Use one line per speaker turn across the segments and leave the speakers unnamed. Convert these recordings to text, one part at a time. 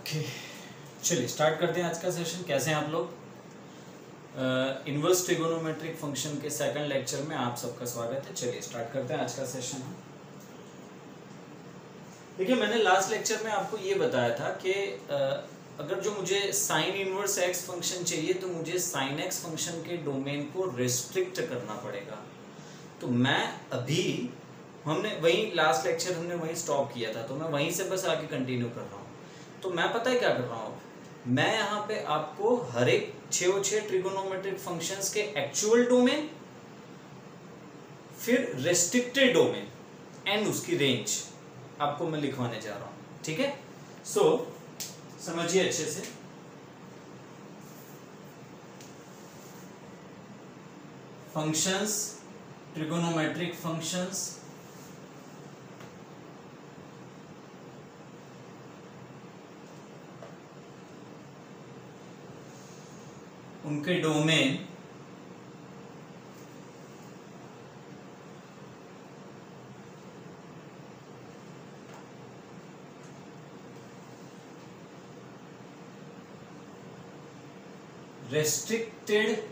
Okay चलिए start करते हैं आज का सेशन कैसे हैं आप लोग? इनवर्स ट्रिगोनोमेट्रिक फ़ंक्शन के सेकंड लेक्चर में आप सबका स्वागत है. चलिए स्टार्ट करते हैं आज का सेशन देखिए, मैंने लास्ट लेक्चर में आपको ये बताया था कि अगर जो मुझे साइन इनवर्स एक्स फ़ंक्शन चाहिए तो मुझे साइन एक्स फ़ंक्शन के डोमेन को रिस्ट्रिक्ट करना पड़ेगा. तो मैं अभी, हमने, वही लास्ट लेक्चर हमने वही स्टॉप किया था. तो मैं वहीं से बस आके कंटिन्यू कर रहा हूँ. तो मैं पता है क्या कर रहा हूँ? मैं यहाँ पे आपको हर एक छः छः ट्रिगोनोमेट्रिक फ़ंक्शंस के एक्चुअल डोमेन फिर रेस्ट्रिक्टेड डोमेन एंड उसकी रेंज आपको मैं लिखवाने जा रहा हूँ ठीक है? सो so, समझिए अच्छे से। फ़ंक्शंस ट्रिगोनोमेट्रिक फ़ंक्शंस उनके डोमेन रेस्ट्रिक्टेड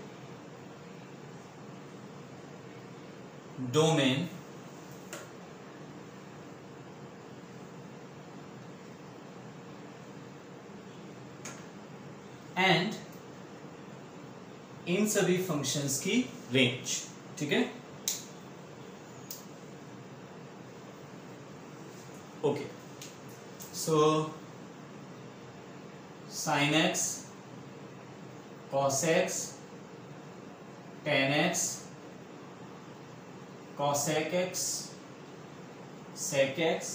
डोमेन एंड इन सभी फ़ंक्शंस की रेंज ठीक है? Okay so sine x cos x tan x cosec x sec x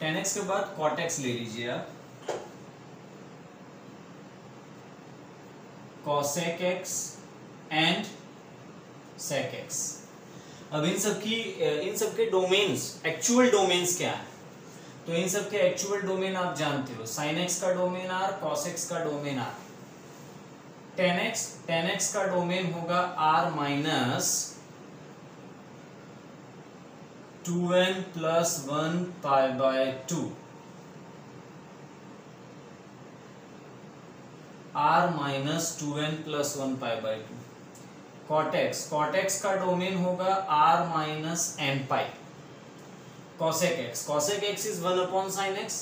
tan x के बाद कॉटेक्स ले लीजिए आप। Cosec x and sec x अब इन सब की इन सब के डोमेन्स एक्चुअल डोमेन्स क्या है? तो इन सब के एक्चुअल डोमेन आप जानते हो। साइन एक्स का डोमेन आर कॉस एक्स का domain R tan x tan x का डोमेन होगा R minus two n plus one pi by two R minus two n plus one pi by two cot x cot x का domain होगा R minus n pi cosec x cosec x is one upon sine x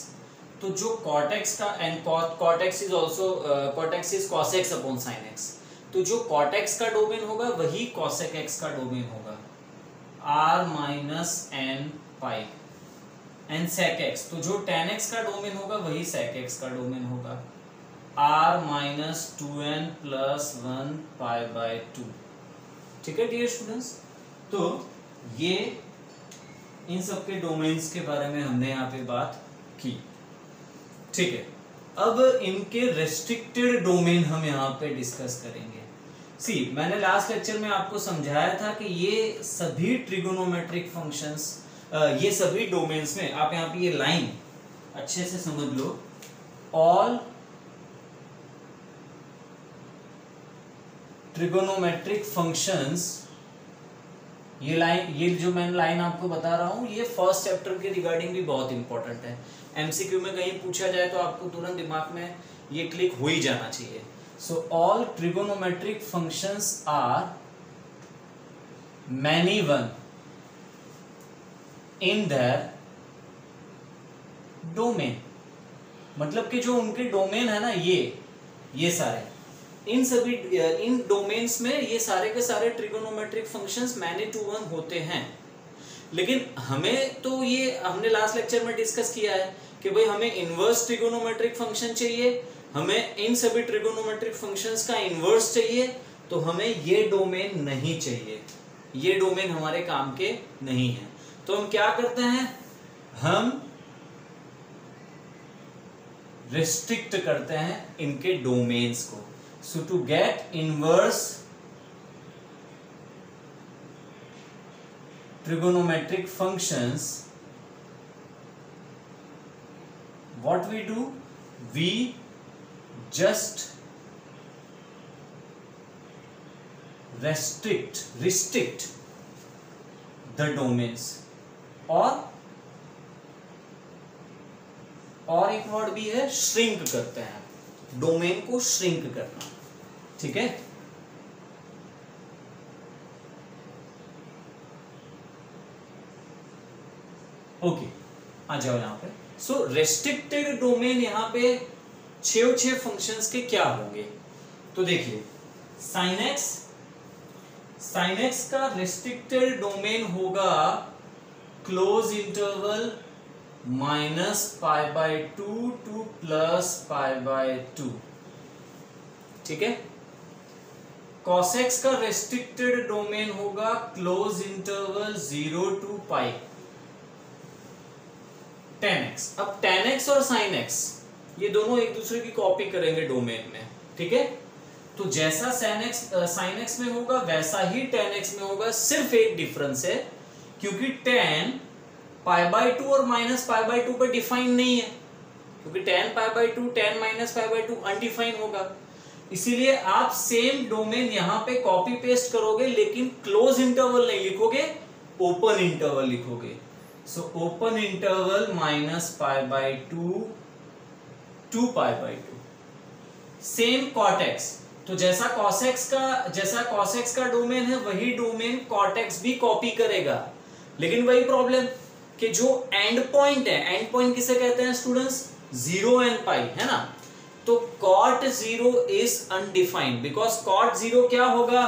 तो जो cot x का and cot x is also cot x is cos x upon sine x तो जो cot x का domain होगा, वही कॉसेक एक्स का domain होगा. R minus n pi and sec x तो जो टेन एक्स का डोमेन होगा, वही सेक एक्स का डोमेन होगा. R minus two n plus one pi by two ठीक है डियर स्टूडेंट्स तो ये इन सब के डोमेन्स के बारे में हमने यहाँ पे बात की। ठीक है, अब इनके रेस्ट्रिक्टेड डोमेन हम यहाँ पे डिस्कस करेंगे। सी मैंने लास्ट लेक्चर में आपको समझाया था कि ये सभी ट्रिगोनोमेट्रिक फ़ंक्शंस ये सभी डोमेन्स में आप यहाँ पे ये लाइन अच्छे से समझ लो। ऑल ट्रिगोनोमेट्रिक फ़ंक्शंस ये लाइन ये जो मैं लाइन आपको बता रहा हूँ, ये फ़र्स्ट चैप्टर के रिगार्डिंग भी बहुत इंपॉर्टेंट है। एमसीक्यू में कहीं पूछा जाए तो आपको तुरंत दिमाग में ये क्लिक हो ही जाना चाहिए। So all trigonometric functions are many one in their domain मतलब कि जो उनके डोमेन है ना, ये ये सारे। इन सभी इन डोमेन्स में ये सारे के सारे trigonometric functions many to one होते हैं। लेकिन हमें तो ये, हमने लास्ट लेक्चर में डिस्कस किया है कि भाई हमें इनवर्स ट्रिगोनोमेट्रिक फ़ंक्शन चाहिए, हमें इन सभी ट्रिगोनोमेट्रिक फ़ंक्शंस का इनवर्स चाहिए तो हमें ये डोमेन नहीं चाहिए। ये डोमेन हमारे काम के नहीं है। तो हम क्या करते हैं? हम रिस्ट्रिक्ट करते हैं इनके डोमेन्स को। So to get inverse trigonometric functions, what we do? We just restrict restrict the domains or और एक वर्ड भी है श्रिंक करते हैं डोमेन को श्रिंक करना ठीक है? ओके आ जाओ यहाँ पे। सो रेस्ट्रिक्टेड डोमेन यहाँ पे छह छह फ़ंक्शंस के क्या होंगे? तो देखिए साइनेक्स साइनेक्स का रेस्ट्रिक्टेड डोमेन होगा close interval minus pi by two to plus pi by two ठीक है? कॉसेक्स का रेस्ट्रिक्टेड डोमेन होगा close interval zero to pi tan x अब टेन एक्स और साइन एक्स ये दोनों एक दूसरे की कॉपी करेंगे डोमेन में, ठीक है? तो जैसा साइन एक्स साइन एक्स में होगा, वैसा ही टेन एक्स में होगा, सिर्फ़ एक डिफरेंस है, क्योंकि टेन पाई बाय टू और माइनस पाई बाय टू पर डिफाइन नहीं है, क्योंकि tan pi by two tan minus pi by two undefine होगा। इसीलिए आप सेम डोमेन यहाँ पे कॉपी पेस्ट करोगे, लेकिन क्लोज इंटरवल नहीं लिखोगे ओपन इंटरवल लिखोगे। So open interval minus pi by two to pi by two same cot x तो जैसा कॉसेक्स का, जैसा कॉसेक्स का डोमेन है, वही डोमेन कॉटेक्स भी कॉपी करेगा। लेकिन वही प्रॉब्लम कि जो एंड पॉइंट है एंड पॉइंट किसे कहते हैं स्टूडेंट्स ज़ीरो एंड पाई है ना? तो cot zero is undefined because cot zero क्या होगा?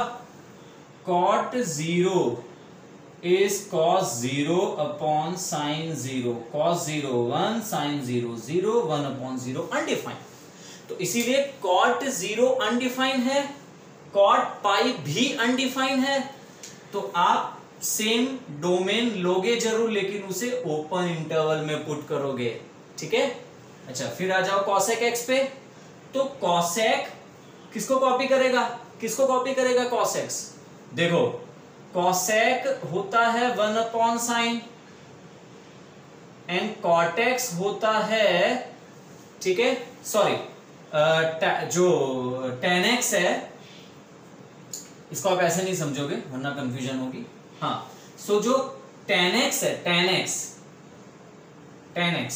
Cot zero is cos zero upon sine zero cos zero one sine zero zero one upon zero undefined तो इसीलिए कॉट ज़ीरो अनडिफाइंड है cot pi भी undefined है। तो आप same domain लोगे ज़रूर, लेकिन उसे ओपन इंटरवल में पुट करोगे। ठीक है? अच्छा फिर आ जाओ कॉसेक एक्स पे। तो कॉसेक किसको कॉपी करेगा? किसको कॉपी करेगा कॉसेक्स देखो कॉसेक होता है one upon sine and cot x होता है, ठीक है? सॉरी जो टेन एक्स है, इसको आप ऐसे नहीं समझोगे, वरना कंफ्यूजन होगी। हाँ सो so जो टेन एक्स है tan x tan x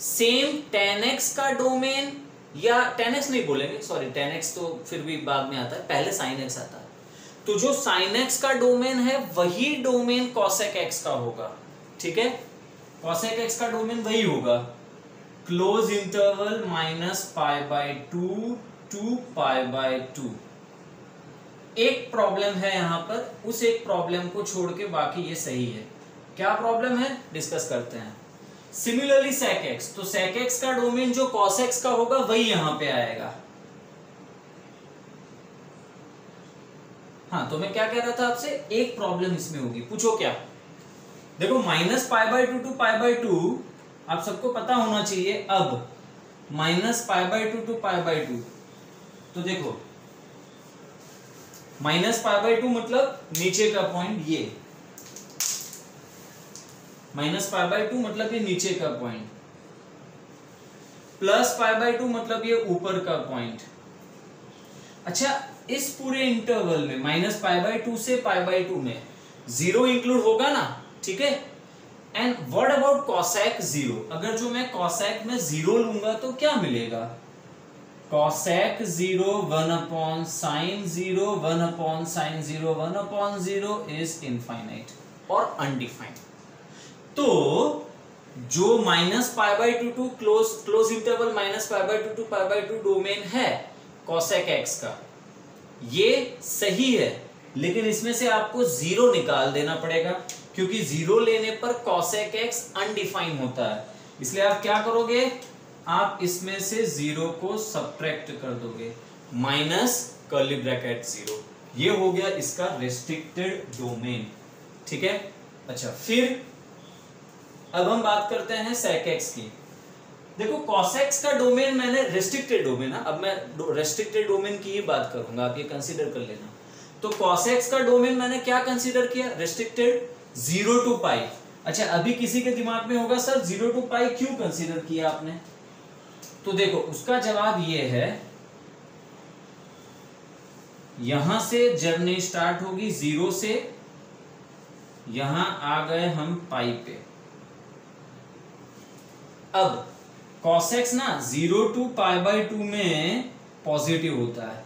same tan x का डोमेन या टेन एक्स नहीं बोलेंगे सॉरी टेन एक्स तो फिर भी बाद में आता है, पहले साइन एक्स आता है। तो जो साइन एक्स का डोमेन है, वही डोमेन कॉसेक एक्स का होगा, ठीक है? कॉसेक एक्स का डोमेन वही होगा। Close interval minus pi by two to pi by two एक प्रॉब्लम है यहाँ पर, उस एक प्रॉब्लम को छोड़ के बाकी ये सही है। क्या प्रॉब्लम है? डिस्कस करते हैं। सिमिलरली सेक एक्स तो सेक एक्स का डोमेन जो कॉस एक्स का होगा, वही यहाँ पे आएगा। हाँ तो मैं क्या कह रहा था आपसे? एक प्रॉब्लम इसमें होगी। पूछो क्या? देखो minus pi by two to pi by two आप सबको पता होना चाहिए अब। Minus pi by two to pi by two तो देखो माइनस पाई बाय टू मतलब नीचे का पॉइंट ये। माइनस पाई बाय टू मतलब ये नीचे का point. Plus pi by two मतलब ये ऊपर का पॉइंट। अच्छा इस पूरे इंटरवल में, माइनस पाई बाय टू से पाई बाय टू में ज़ीरो इंक्लूड होगा ना? ठीक है? And what about cosec zero अगर जो मैं कॉसैक में ज़ीरो लूँगा तो क्या मिलेगा? Cosec zero one upon sine zero one upon sine zero one upon zero is infinite और अनडिफाइंड तो जो minus pi by two to close close interval minus pi by two to pi by two domain है cosec x का। ये सही है, लेकिन इसमें से आपको ज़ीरो निकाल देना पड़ेगा, क्योंकि ज़ीरो लेने पर कॉसेक एक्स अनडिफाइन होता है। इसलिए आप क्या करोगे? आप इसमें से ज़ीरो को सब्ट्रैक्ट कर दोगे। माइनस कर्ली ब्रैकेट ज़ीरो ये हो गया इसका रेस्ट्रिक्टेड डोमेन ठीक है? अच्छा फिर अब हम बात करते हैं सेकेक्स की। देखो कॉसेक्स का डोमेन मैंने रेस्ट्रिक्टेड डोमेन है, अब मैं रेस्ट्रिक्टेड डोमेन की ही बात करूँगा, आप ये कंसीडर कर लेना। तो कॉसेक्स का डोमेन मैंने क्या कंसीडर किया? रेस्ट्रिक्टेड ज़ीरो टू पाई अच्छा अभी किसी के दिमाग में होगा, सर ज़ीरो टू पाई क्यों कंसीडर किया आपने? तो देखो, उसका जवाब ये है, यहाँ से जर्नी स्टार्ट होगी ज़ीरो से, यहाँ आ गए हम पाई पे। अब कॉसेक्स ना zero to pi by two में पॉजिटिव होता है।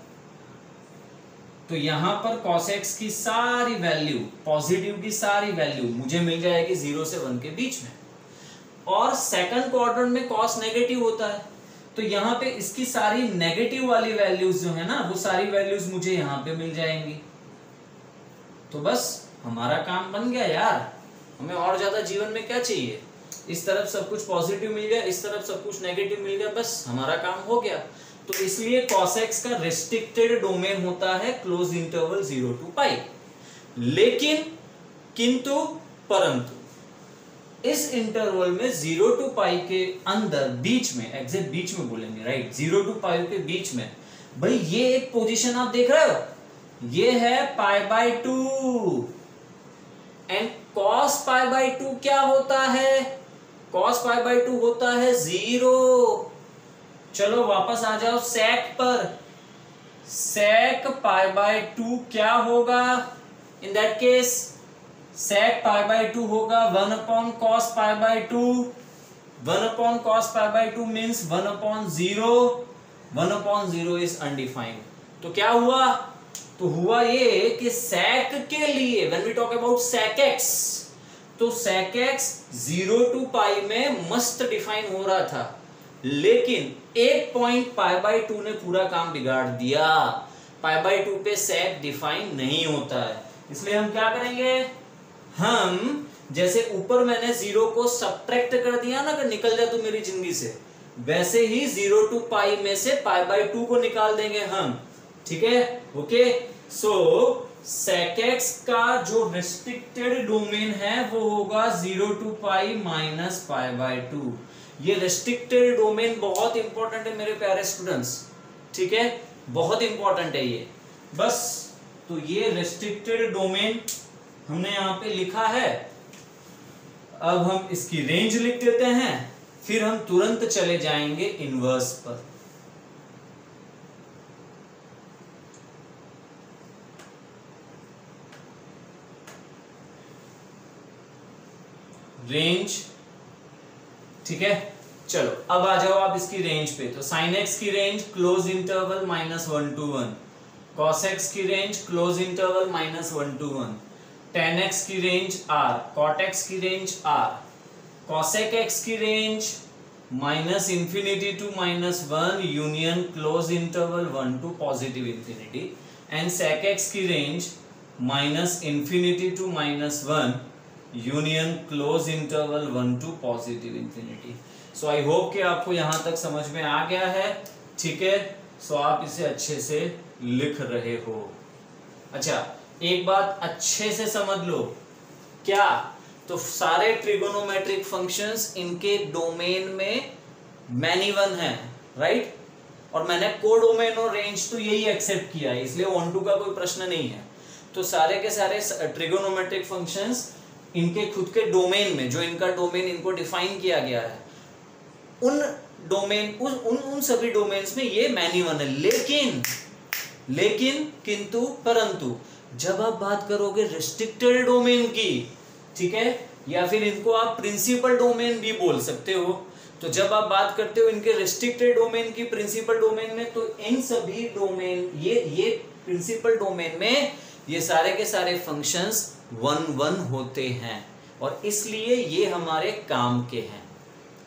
तो यहाँ पर कॉसेक्स की सारी वैल्यू पॉजिटिव की सारी वैल्यू मुझे मिल जाएगी ज़ीरो से वन के बीच में। और सेकंड क्वार्टर में कॉस नेगेटिव होता है। तो यहाँ पे इसकी सारी नेगेटिव वाली वैल्यूज़ जो है ना, वो सारी वैल्यूज़ मुझे यहाँ पे मिल जाएँगी। तो बस हमारा काम बन गया यार। हमें और ज़्यादा जीवन में क्या चाहिए? इस तरफ़ सब कुछ पॉजिटिव मिल गया, इस तरफ़ सब कुछ नेगेटिव मिल गया, बस हमारा काम हो गया। तो इसलिए कॉसेक्स का रिस्ट्रिक्टेड डोमेन होता है close interval zero to pi लेकिन, किंतु, परंतु, इस इंटरवल में ज़ीरो टू पाई के अंदर, बीच में एग्जैक्ट बीच में बोलेंगे राइट ज़ीरो टू पाई के बीच में। भाई, ये एक पोजीशन आप देख रहे हो? ये है pi by two and cos pi by two क्या होता है? कॉस पाई बाय टू होता है ज़ीरो चलो वापस आ जाओ सेक पर. सेक पाई बाय टू क्या होगा? In that case sec pi by two होगा. One upon cos pi by two one upon cos pi by two means one upon zero one upon zero is undefined तो क्या हुआ? तो हुआ ये कि सेक के लिए when we talk about sec x तो sec x zero to pi में मस्त डिफाइन हो रहा था। लेकिन एक पॉइंट पाई बाई टू ने पूरा काम बिगाड़ दिया। पाई बाई टू पे सेक डिफाइन नहीं होता है। इसलिए हम क्या करेंगे? हम जैसे ऊपर मैंने ज़ीरो को सब्ट्रैक्ट कर दिया ना, अगर निकल जाए तो मेरी ज़िंदगी से, वैसे ही ज़ीरो टू पाई में से पाई बाई टू को निकाल देंगे हम। ठीक है? ओके सो सेकेक्स का जो रिस्ट्रिक्टेड डोमेन है, वो होगा zero to pi minus pi by two ये रेस्ट्रिक्टेड डोमेन बहुत इंपॉर्टेंट है मेरे प्यारे स्टूडेंट्स ठीक है? बहुत इंपॉर्टेंट है ये. बस तो ये रेस्ट्रिक्टेड डोमेन हमने यहाँ पे लिखा है। अब हम इसकी रेंज लिख देते हैं, फिर हम तुरंत चले जाएँगे इनवर्स पर। रेंज ठीक है? चलो, अब आ जाओ आप इसकी रेंज पे। तो साइन एक्स की range close interval minus one to one cos x की range close interval minus one to one tan x की रेंज आर कॉट एक्स की रेंज आर कॉसेक एक्स की range minus infinity to minus one union close interval one to positive infinity and sec x की range minus infinity to minus one union close interval one to positive infinity so I hope कि आपको यहाँ तक समझ में आ गया है। ठीक है? सो आप इसे अच्छे से लिख रहे हो। अच्छा एक बात अच्छे से समझ लो। क्या? तो सारे ट्रिगोनोमेट्रिक फ़ंक्शंस इनके डोमेन में मैनी वन है राइट और मैंने कोडोमेन और रेंज तो यही एक्सेप्ट किया है, इसलिए वन टू का कोई प्रश्न नहीं है। तो सारे के सारे ट्रिगोनोमेट्रिक फ़ंक्शंस इनके खुद के डोमेन में, जो इनका डोमेन इनको डिफाइन किया गया है, उन डोमेन उन उन उन सभी डोमेन्स में ये मैनी वन है। लेकिन लेकिन, किंतु, परंतु, जब आप बात करोगे रिस्ट्रिक्टेड डोमेन की, ठीक है, या फिर इनको आप प्रिंसिपल डोमेन भी बोल सकते हो तो जब आप बात करते हो इनके रिस्ट्रिक्टेड डोमेन की प्रिंसिपल डोमेन में तो इन सभी डोमेन ये ये प्रिंसिपल डोमेन में ये सारे के सारे फ़ंक्शंस वन वन होते हैं और इसलिए ये हमारे काम के हैं।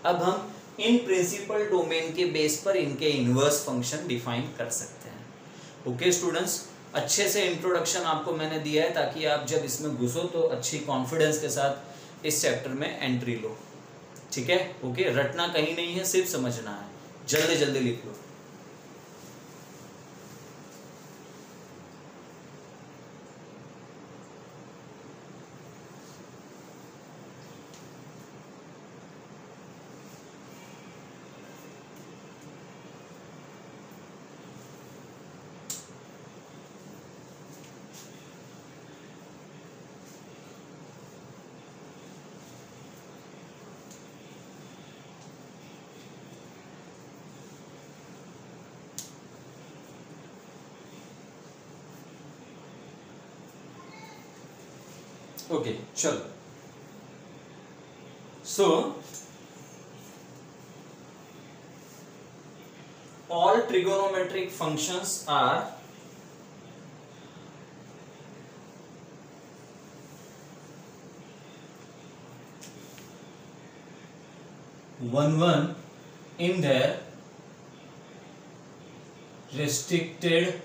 अब हम इन प्रिंसिपल डोमेन के बेस पर इनके इनवर्स फ़ंक्शन डिफाइन कर सकते हैं। ओके स्टूडेंट्स अच्छे से इंट्रोडक्शन आपको मैंने दिया है ताकि आप जब इसमें घुसो तो अच्छी कॉन्फिडेंस के साथ इस चैप्टर में एंट्री लो। ठीक है? ओके रटना कहीं नहीं है, सिर्फ़ समझना है। जल्दी जल्दी लिख लो। ओके चलो so all trigonometric functions are one one in their restricted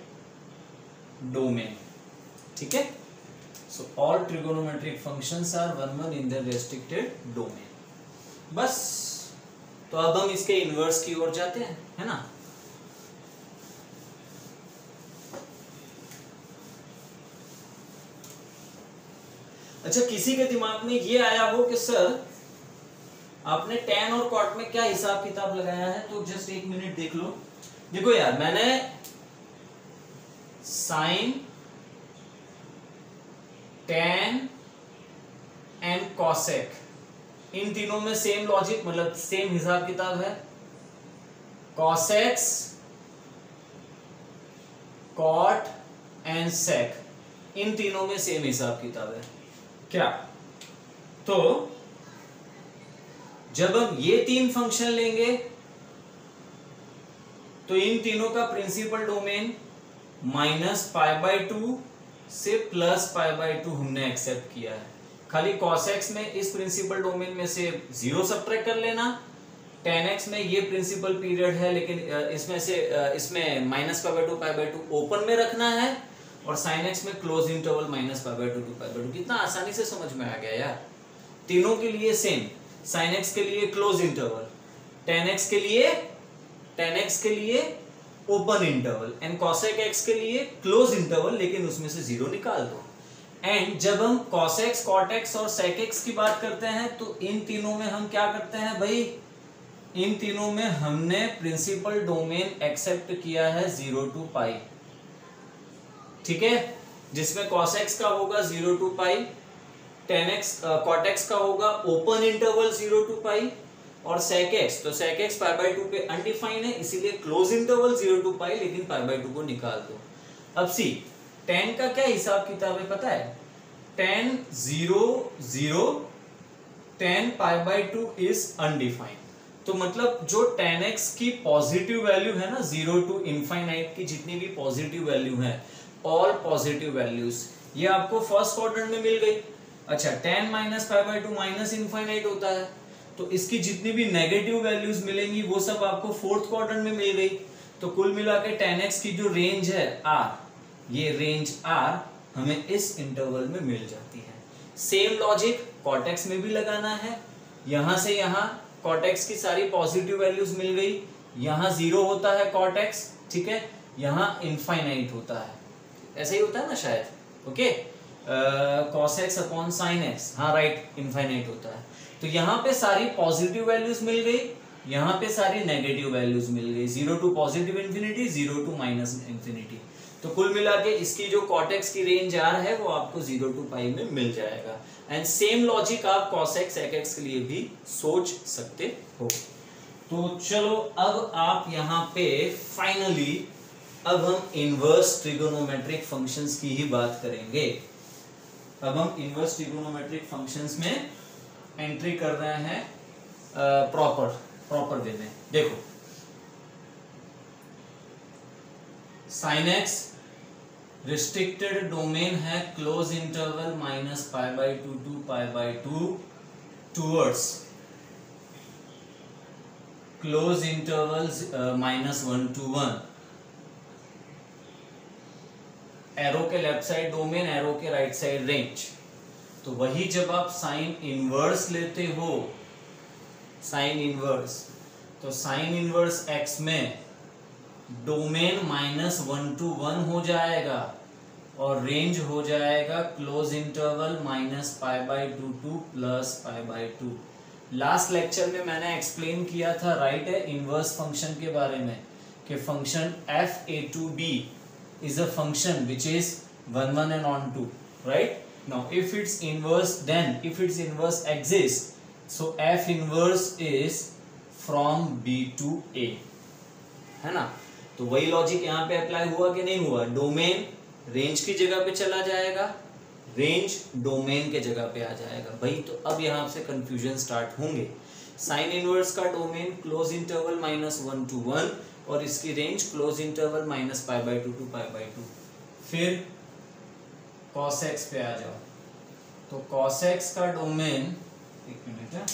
domain ठीक है? So all trigonometric functions are one in the restricted domain बस। तो अब हम इसके इनवर्स की ओर जाते हैं, है ना? अच्छा किसी के दिमाग में ये आया हो कि, सर, आपने टेन और कॉट में क्या हिसाब किताब लगाया है? तो जस्ट एक मिनट देख लो। देखो यार, मैंने साइन टेन एंड कॉसेक इन तीनों में सेम लॉजिक मतलब सेम हिसाब किताब है। कॉसेक्स कॉट एंड सेक इन तीनों में सेम हिसाब किताब है। क्या? तो जब हम ये तीन फ़ंक्शन लेंगे तो इन तीनों का principal domain minus pi by two से प्लस पाई बाय टू हमने एक्सेप्ट किया है। खाली x में इस प्रिंसिपल डोमेन में से ज़ीरो सब्ट्रैक्ट कर लेना। tan x में ये प्रिंसिपल पीरियड है, लेकिन इसमें से इसमें minus pi by two pi by two open में रखना है, और sin x में close interval minus pi by two to pi by two कितना आसानी से समझ में आ गया यार। तीनों के लिए सेम sin x के लिए क्लोज इंटरवल टेन एक्स के लिए, tan x के लिए open interval and cosec x के लिए क्लोज इंटरवल लेकिन उसमें से ज़ीरो निकाल दो। एंड जब हम cosx cotx और secx की बात करते हैं तो इन तीनों में हम क्या करते हैं भाई? इन तीनों में हमने प्रिंसिपल डोमेन एक्सेप्ट किया है ज़ीरो टू पाई ठीक है? जिसमें कॉसेक्स का होगा zero to pi tan x cot x का होगा open interval zero to pi और सेक एक्स तो sec x pi by two पे अनडिफाइन है, इसीलिए close interval zero to pi लेकिन पाई बाई टू को निकाल दो। अब सी टेन का क्या हिसाब किताब है पता है? Tan zero zero tan pi by two is undefined तो मतलब जो टेन एक्स की पॉजिटिव वैल्यू है ना ज़ीरो टू इनफाइनाइट की जितनी भी पॉजिटिव वैल्यू है ऑल पॉजिटिव वैल्यूज़ ये आपको फ़र्स्ट क्वाड्रेंट में मिल गई। अच्छा tan minus five by two minus infinite होता है। तो इसकी जितनी भी नेगेटिव वैल्यूज़ मिलेंगी, वो सब आपको फोर्थ क्वार्टर में मिल गई। तो कुल मिला के टेन एक्स की जो रेंज है आर ये रेंज आर हमें इस इंटरवल में मिल जाती है। सेम लॉजिक कॉटेक्स में भी लगाना है। यहाँ से यहाँ कॉटेक्स की सारी पॉजिटिव वैल्यूज़ मिल गई। यहाँ ज़ीरो होता है कॉटेक्स ठीक है? यहाँ इनफाइनाइट होता है। ऐसा ही होता है ना शायद? Okay cos x upon sine x हाँ राइट इनफाइनाइट होता है। तो यहाँ पे सारी पॉजिटिव वैल्यूज़ मिल गई, यहाँ पे सारी नेगेटिव वैल्यूज़ मिल गई। Zero to positive infinity zero to minus infinity तो कुल मिला के इसकी जो कॉटेक्स की रेंज आर है, वो आपको ज़ीरो टू पाई में मिल जाएगा। एंड सेम लॉजिक आप कॉस एक्स एक्स के लिए भी सोच सकते हो। तो चलो, अब आप यहाँ पे फाइनली अब हम इनवर्स ट्रिगोनोमेट्रिक फ़ंक्शंस की ही बात करेंगे। अब हम इनवर्स ट्रिगोनोमेट्रिक फ़ंक्शंस में एंट्री कर रहे हैं प्रॉपर प्रॉपर वे में। देखो। साइन एक्स रिस्ट्रिक्टेड डोमेन है close interval minus pi by two to pi by two towards close interval minus one to one arrow के लेफ़्ट साइड डोमेन एरो के right side range तो वही जब आप sine inverse लेते हो sine inverse तो साइन इनवर्स एक्स में domain minus one to one हो जाएगा और रेंज हो जाएगा close interval minus pi by two to plus pi by two last lecture में मैंने एक्सप्लेन किया था राइट है इनवर्स फ़ंक्शन के बारे में, कि function F A to B is a function which is 1 1 and on 2 right? Now, if its inverse, then if its inverse exists, so f inverse is from b to a. है ना? तो वही logic यहाँ पे apply हुआ कि नहीं हुआ? डोमेन रेंज की जगह पे चला जाएगा। रेंज डोमेन के जगह पे आ जाएगा। भाई तो अब यहाँ से कंफ्यूजन स्टार्ट होंगे। साइन इनवर्स का domain close interval minus one to one और इसकी range close interval minus pi by two to pi by two फिर कॉस एक्स पे आ जाओ। तो कॉस एक्स का डोमेन एक मिनट है।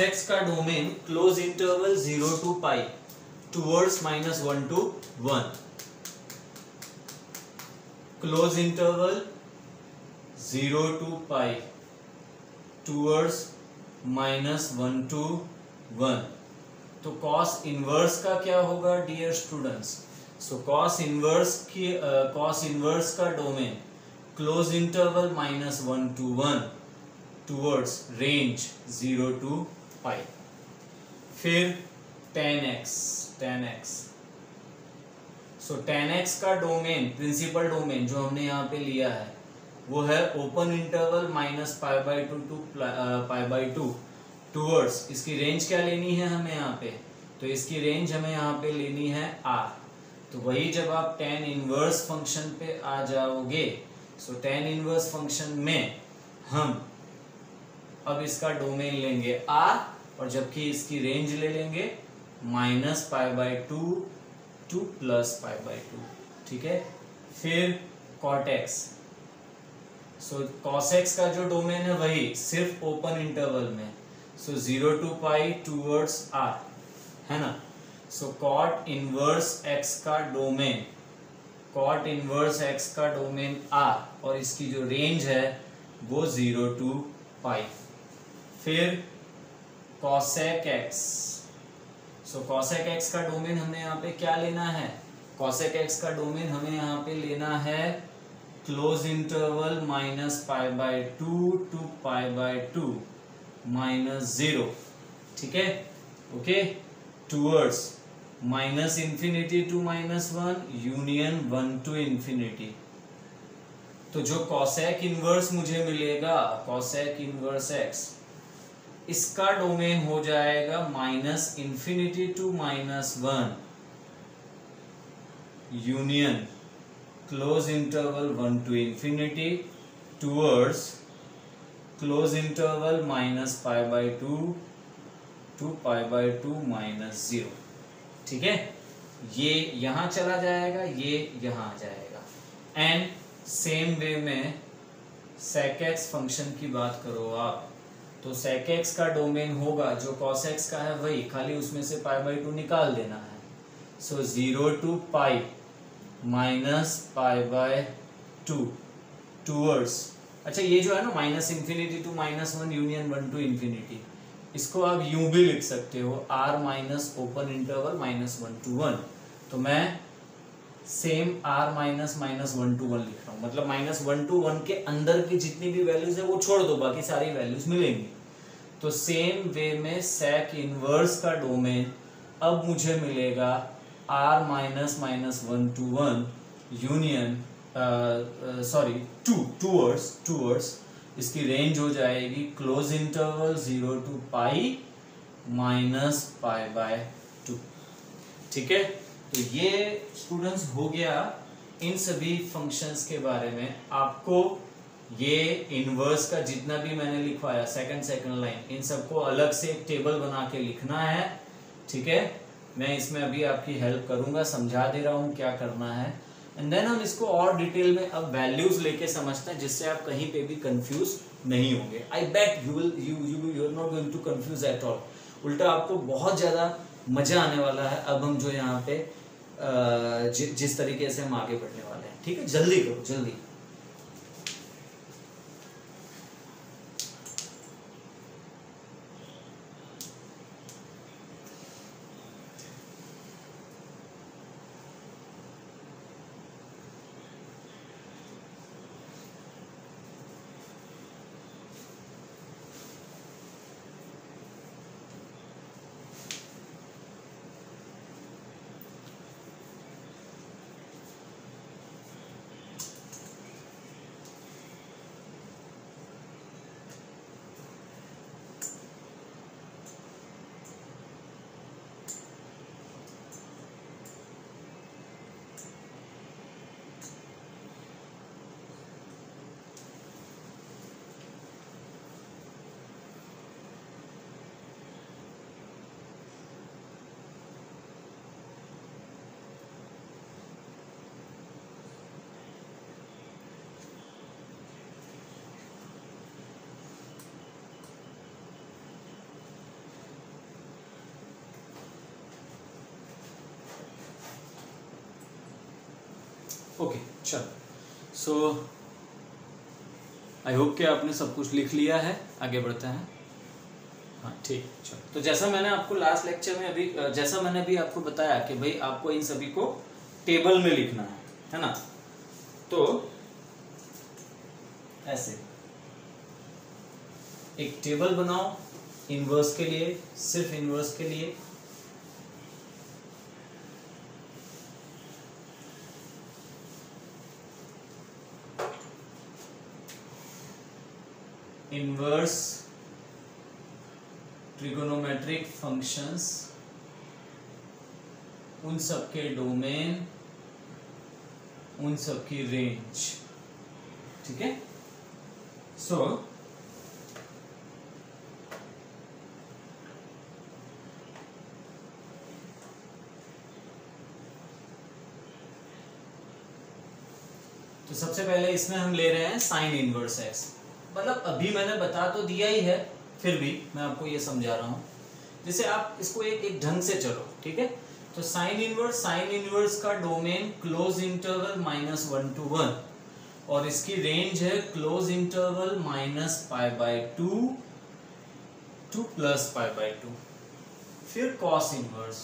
x का domain close interval zero to pi towards minus one to one close interval zero to pi towards minus one to one तो कॉस इनवर्स का क्या होगा dear students so cos inverse की cos uh, inverse का domain close interval minus one to one towards range zero to pi फिर tan x tan x so tan x का domain principal domain जो हमने यहाँ पे लिया है, वो है open interval minus pi by two to pi by two towards इसकी रेंज क्या लेनी है हमें यहाँ पे? तो इसकी रेंज हमें यहाँ पे लेनी है आर तो वही जब आप टेन इनवर्स फ़ंक्शन पे आ जाओगे सो टेन इनवर्स फ़ंक्शन में हम अब इसका डोमेन लेंगे आर और जबकि इसकी रेंज ले लेंगे minus pi by two to plus pi by two, ठीक है? फिर कॉटेक्स सो कॉसेक्स का जो डोमेन है वही, सिर्फ़ ओपन इंटरवल में. So zero to pi towards R है ना? सो कॉट इनवर्स एक्स का डोमेन कॉट इनवर्स एक्स का डोमेन आर और इसकी जो रेंज है, वो ज़ीरो टू पाई फिर cosec x so cosec x का डोमेन हमें यहाँ पे क्या लेना है? कॉसेक एक्स का डोमेन हमें यहाँ पे लेना है close interval minus pi by two to pi by two minus zero ठीक है? Okay towards minus infinity to minus one union one to infinity तो जो कॉसेक इनवर्स मुझे मिलेगा कॉसेक इनवर्स एक्स इसका डोमेन हो जाएगा minus infinity to minus one. Union, close interval one to infinity towards, close interval minus pi by two to pi by two minus zero. ठीक है? ये यहाँ चला जाएगा, ये यहाँ आ जाएगा। एंड सेम वे में सेकेक्स फ़ंक्शन की बात करो आप। तो सेक एक्स का डोमेन होगा, जो कॉस एक्स का है वही, खाली उसमें से पाई बाई टू निकाल देना है। So zero to pi minus pi by two towards अच्छा ये जो है ना minus infinity to minus one union one to infinity इसको आप यूँ भी लिख सकते हो R minus open interval minus one to one तो मैं same R minus minus one to one लिख रहा हूँ। मतलब माइनस वन टू वन के अंदर की जितनी भी वैल्यूज़ है, वो छोड़ दो, बाकी सारी वैल्यूज़ मिलेंगी। तो सेम वे में सेक इनवर्स का डोमेन अब मुझे मिलेगा R minus minus one to one union sorry to towards towards इसकी रेंज हो जाएगी close interval zero to pi minus pi by two ठीक है? तो ये स्टूडेंट्स हो गया इन सभी फ़ंक्शंस के बारे में। आपको ये इनवर्स का जितना भी मैंने लिखवाया सेकंड सेकंड लाइन इन सबको अलग से एक टेबल बना के लिखना है ठीक है? मैं इसमें अभी आपकी हेल्प करूँगा समझा दे रहा हूँ क्या करना है। एंड देन हम इसको और डिटेल में अब वैल्यूज़ लेके समझते हैं जिससे आप कहीं पे भी कंफ्यूज नहीं होंगे। I bet you you you you are not going to confuse at all उल्टा आपको बहुत ज़्यादा मज़ा आने वाला है अब हम जो यहाँ पे जि, जिस तरीके से हम आगे बढ़ने वाले हैं। ठीक है? जल्दी करो जल्दी। ओके चलो सो आई होप कि आपने सब कुछ लिख लिया है। आगे बढ़ते हैं। हाँ ठीक चलो तो जैसा मैंने आपको लास्ट लेक्चर में अभी जैसा मैंने अभी आपको बताया कि भाई आपको इन सभी को टेबल में लिखना है है ना? तो ऐसे। एक टेबल बनाओ इनवर्स के लिए, सिर्फ़ इनवर्स के लिए। इनवर्स ट्रिगोनोमेट्रिक फ़ंक्शंस उन सब के डोमेन उन सब की रेंज ठीक है? सो तो सबसे पहले इसमें हम ले रहे हैं साइन इनवर्स एक्स मतलब अभी मैंने बता तो दिया ही है, फिर भी मैं आपको ये समझा रहा हूँ। जैसे आप इसको एक एक ढंग से चलो, ठीक है? तो साइन इनवर्स साइन इनवर्स का domain close interval minus one to one और इसकी रेंज है close interval minus pi by two to plus pi by two फिर कॉस इनवर्स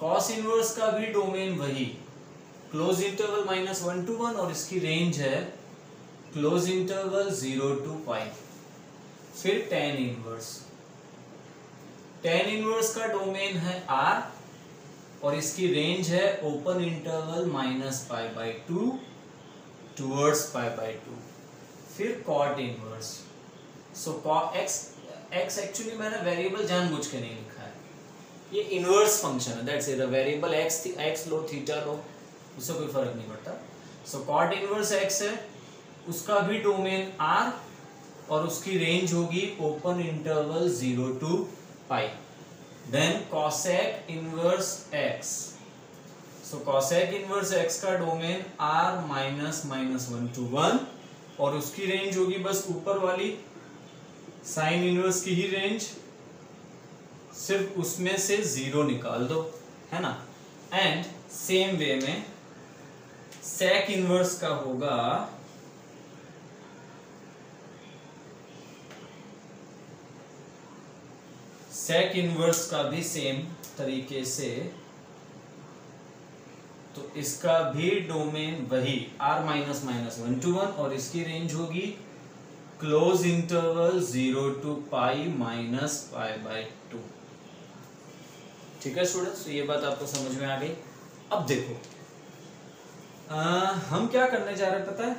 कॉस इनवर्स का भी डोमेन वही। Close interval minus one to one और इसकी रेंज है close interval zero to pi फिर टेन इनवर्स टेन इनवर्स का domain है आर और इसकी रेंज है open interval minus pi by two towards pi by two फिर cot inverse so x x actually मैंने वेरिएबल जानबूझ के नहीं लिखा है। ये इनवर्स फ़ंक्शन है that's it variable x x low theta लो, उससे कोई फ़र्क नहीं पड़ता। सो कॉट इनवर्स एक्स है उसका भी डोमेन आर और उसकी रेंज होगी open interval zero to pi then cosec inverse x so cosec inverse x का domain R minus minus one to one और उसकी रेंज होगी बस ऊपर वाली. साइन इनवर्स की ही रेंज सिर्फ़ उसमें से ज़ीरो निकाल दो, है ना? एंड सेम वे में सेक इनवर्स का होगा सेक इनवर्स का भी सेम तरीके से तो इसका भी डोमेन वही r minus minus one to one और इसकी रेंज होगी close interval zero to pi minus pi by two ठीक है स्टूडेंट्स तो ये बात आपको समझ में आ गई। अब देखो आ, हम क्या करने जा रहे हैं पता है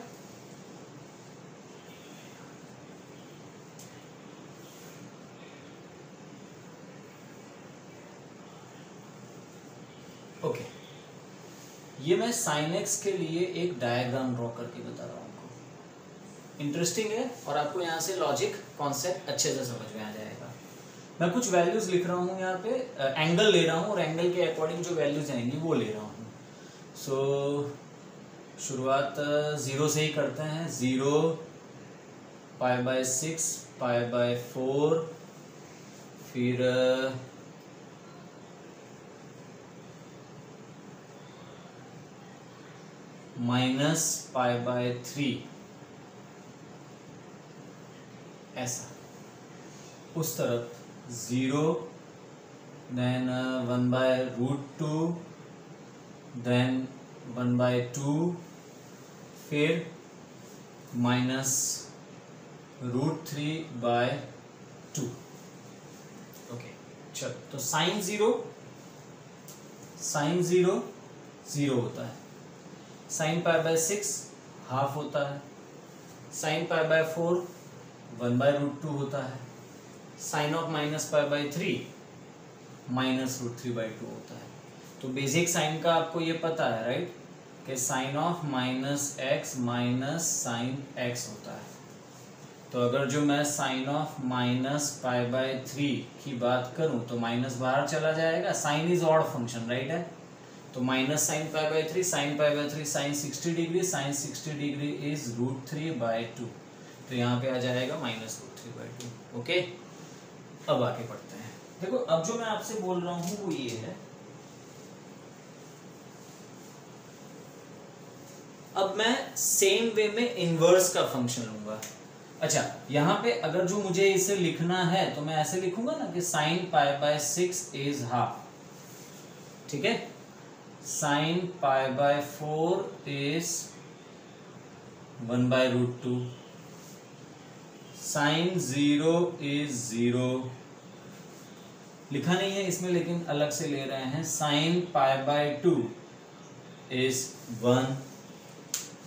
ओके ये मैं साइन एक्स के लिए एक डायग्राम ड्रॉ करके बता रहा हूँ आपको। इंटरेस्टिंग है और आपको यहाँ से लॉजिक कॉन्सेप्ट अच्छे से समझ में आ जाएगा। मैं कुछ वैल्यूज़ लिख रहा हूँ यहाँ पे एंगल ले रहा हूँ और एंगल के अकॉर्डिंग जो वैल्यूज़ आएँगी वो ले रहा हूँ। सो so, शुरुआत ज़ीरो से ही करते हैं। Zero pi by six pi by four फिर माइनस पाई बाय थ्री ऐसा। उस तरफ़ zero then one by root two then one by two फिर minus root three by two okay चलो तो sine zero sine zero zero होता है। Sine pi by six, half होता है। Sine pi by four, one by root two होता है। Sine of minus pi by three, minus root three by two होता है। तो बेसिक साइन का आपको ये पता है राइट कि sine of minus x minus sine x होता है। तो अगर जो मैं sine of minus pi by three की बात करूँ तो माइनस बाहर चला जाएगा। Sine is odd function right है? तो minus sine pi by three sine pi by three sine sixty degree sine sixty degree is root three by two तो यहाँ पे आ जाएगा minus root three by two okay अब आगे पढ़ते हैं। देखो, अब जो मैं आपसे बोल रहा हूँ वो ये है। अब मैं सेम वे में इनवर्स का फ़ंक्शन लूँगा। अच्छा यहाँ पे अगर जो मुझे इसे लिखना है तो मैं ऐसे लिखूँगा ना कि sine pi by six is half ठीक है? Sine pi by four is one by root two. Sine zero is zero. लिखा नहीं है इसमें, लेकिन अलग से ले रहे हैं। Sine pi by two is one.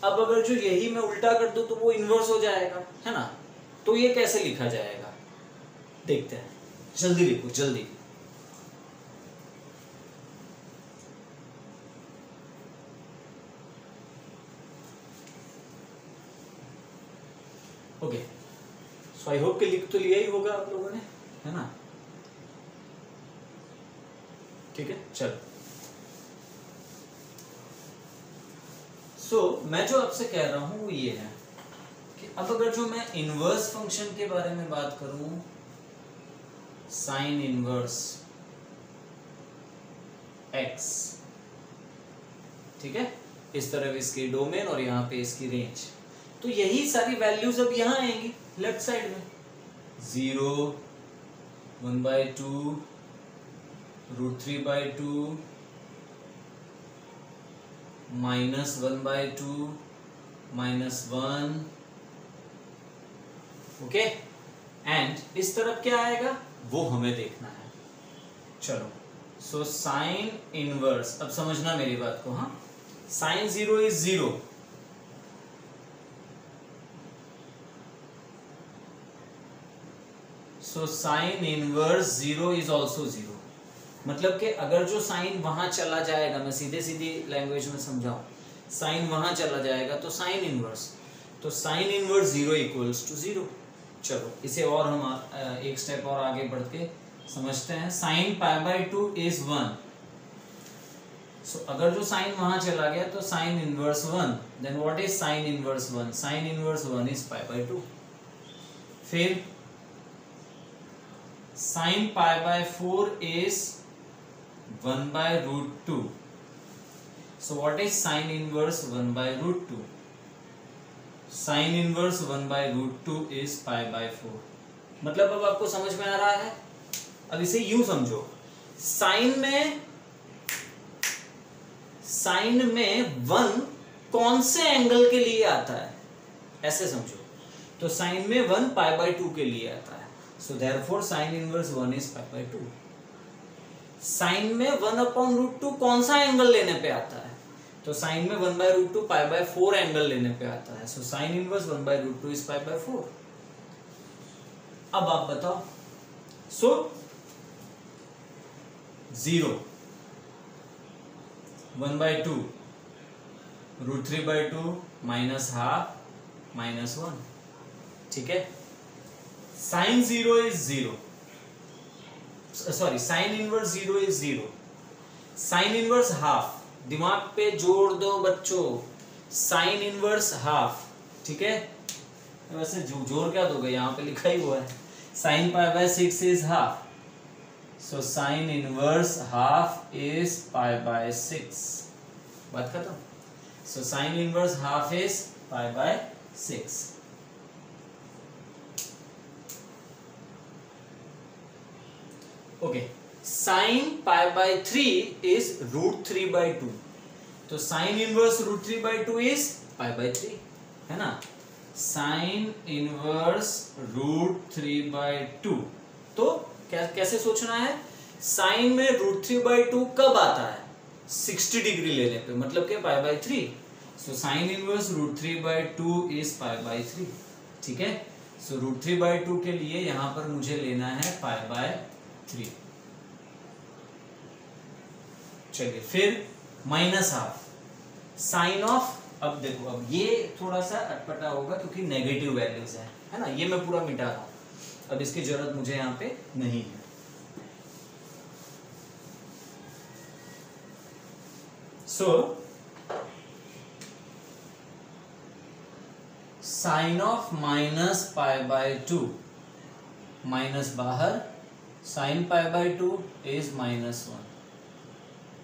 अब अगर जो यही मैं उल्टा कर दूँ तो वो इन्वर्स हो जाएगा, है ना? तो ये कैसे लिखा जाएगा? देखते हैं। जल्दी लिखो, जल्दी। ओके सो आई होप के लिख तो लिया ही होगा आप लोगों ने है ना? ठीक है चलो। सो so, मैं जो आपसे कह रहा हूँ वो ये है कि अब अगर जो मैं इनवर्स फ़ंक्शन के बारे में बात करूँ साइन इनवर्स एक्स ठीक है? इस तरफ़ इसकी डोमेन और यहाँ पे इसकी रेंज तो यही सारी वैल्यूज़ अब यहाँ आएँगी लेफ़्ट साइड में। Zero one by two root three by two minus one by two minus one okay and इस तरफ़ क्या आएगा? वो हमें देखना है। चलो सो साइन इनवर्स अब समझना मेरी बात को हाँ? Sine zero is zero so sine inverse zero is also zero मतलब कि अगर जो साइन वहाँ चला जाएगा, मैं सीधे सीधी लैंग्वेज में समझाऊं। साइन वहाँ चला जाएगा तो साइन इनवर्स तो sine inverse zero equals to zero चलो, इसे और हम एक स्टेप और आगे बढ़ के समझते हैं। Sine pi by two is one so अगर जो साइन वहाँ चला गया तो sine inverse one then what is sine inverse one sine inverse one is pi by two फिर sine pi by four is one by root two. So what is sine inverse 1 by root 2 sine inverse 1 by root 2 is pi by 4 मतलब अब आपको समझ में आ रहा है? अब इसे यू समझो। साइन में साइन में वन कौन से एंगल के लिए आता है? ऐसे समझो। तो साइन में वन पाई बाय टू के लिए आता है। So therefore sine inverse one is pi by two sine में वन अपॉन रूट टू कौन सा एंगल लेने पे आता है? तो साइन में one by root two pi by four angle लेने पे आता है. So sine inverse one by root two is pi by four अब आप बताओ। So zero one by two root three by two minus half minus one ठीक है? Sine zero is zero. Sorry sine inverse zero is zero. Sine inverse half. दिमाग पे जोड़ दो बच्चों। Sine inverse half. ठीक है? वैसे जो, ज़ोर क्या दोगे? यहाँ पे लिखा ही हुआ है। Sine pi by six is half. So sine inverse half is pi by six. बात खत्म। So sine inverse half is pi by six. Okay sine pi by three is root three by two तो sine inverse root three by two is pi by three है ना? Sine inverse root three by two तो क्या, कैसे सोचना है? Sign में root three by to कब आता है? सिक्सटी डिग्री लेने पे। मतलब क्या? Pi by three so sine inverse root three by two is pi by three ठीक है? So root three by two के लिए यहाँ पर मुझे लेना है पाई बाय थ्री चलिए फिर माइनस हाफ़ साइन ऑफ़ अब देखो, अब ये थोड़ा सा अटपटा होगा क्योंकि नेगेटिव वैल्यूज़ है है ना? ये मैं पूरा मिटा रहा हूँ। अब इसकी ज़रूरत मुझे यहाँ पे नहीं है। So sine of minus pi by two minus बाहर sine pi by two is minus one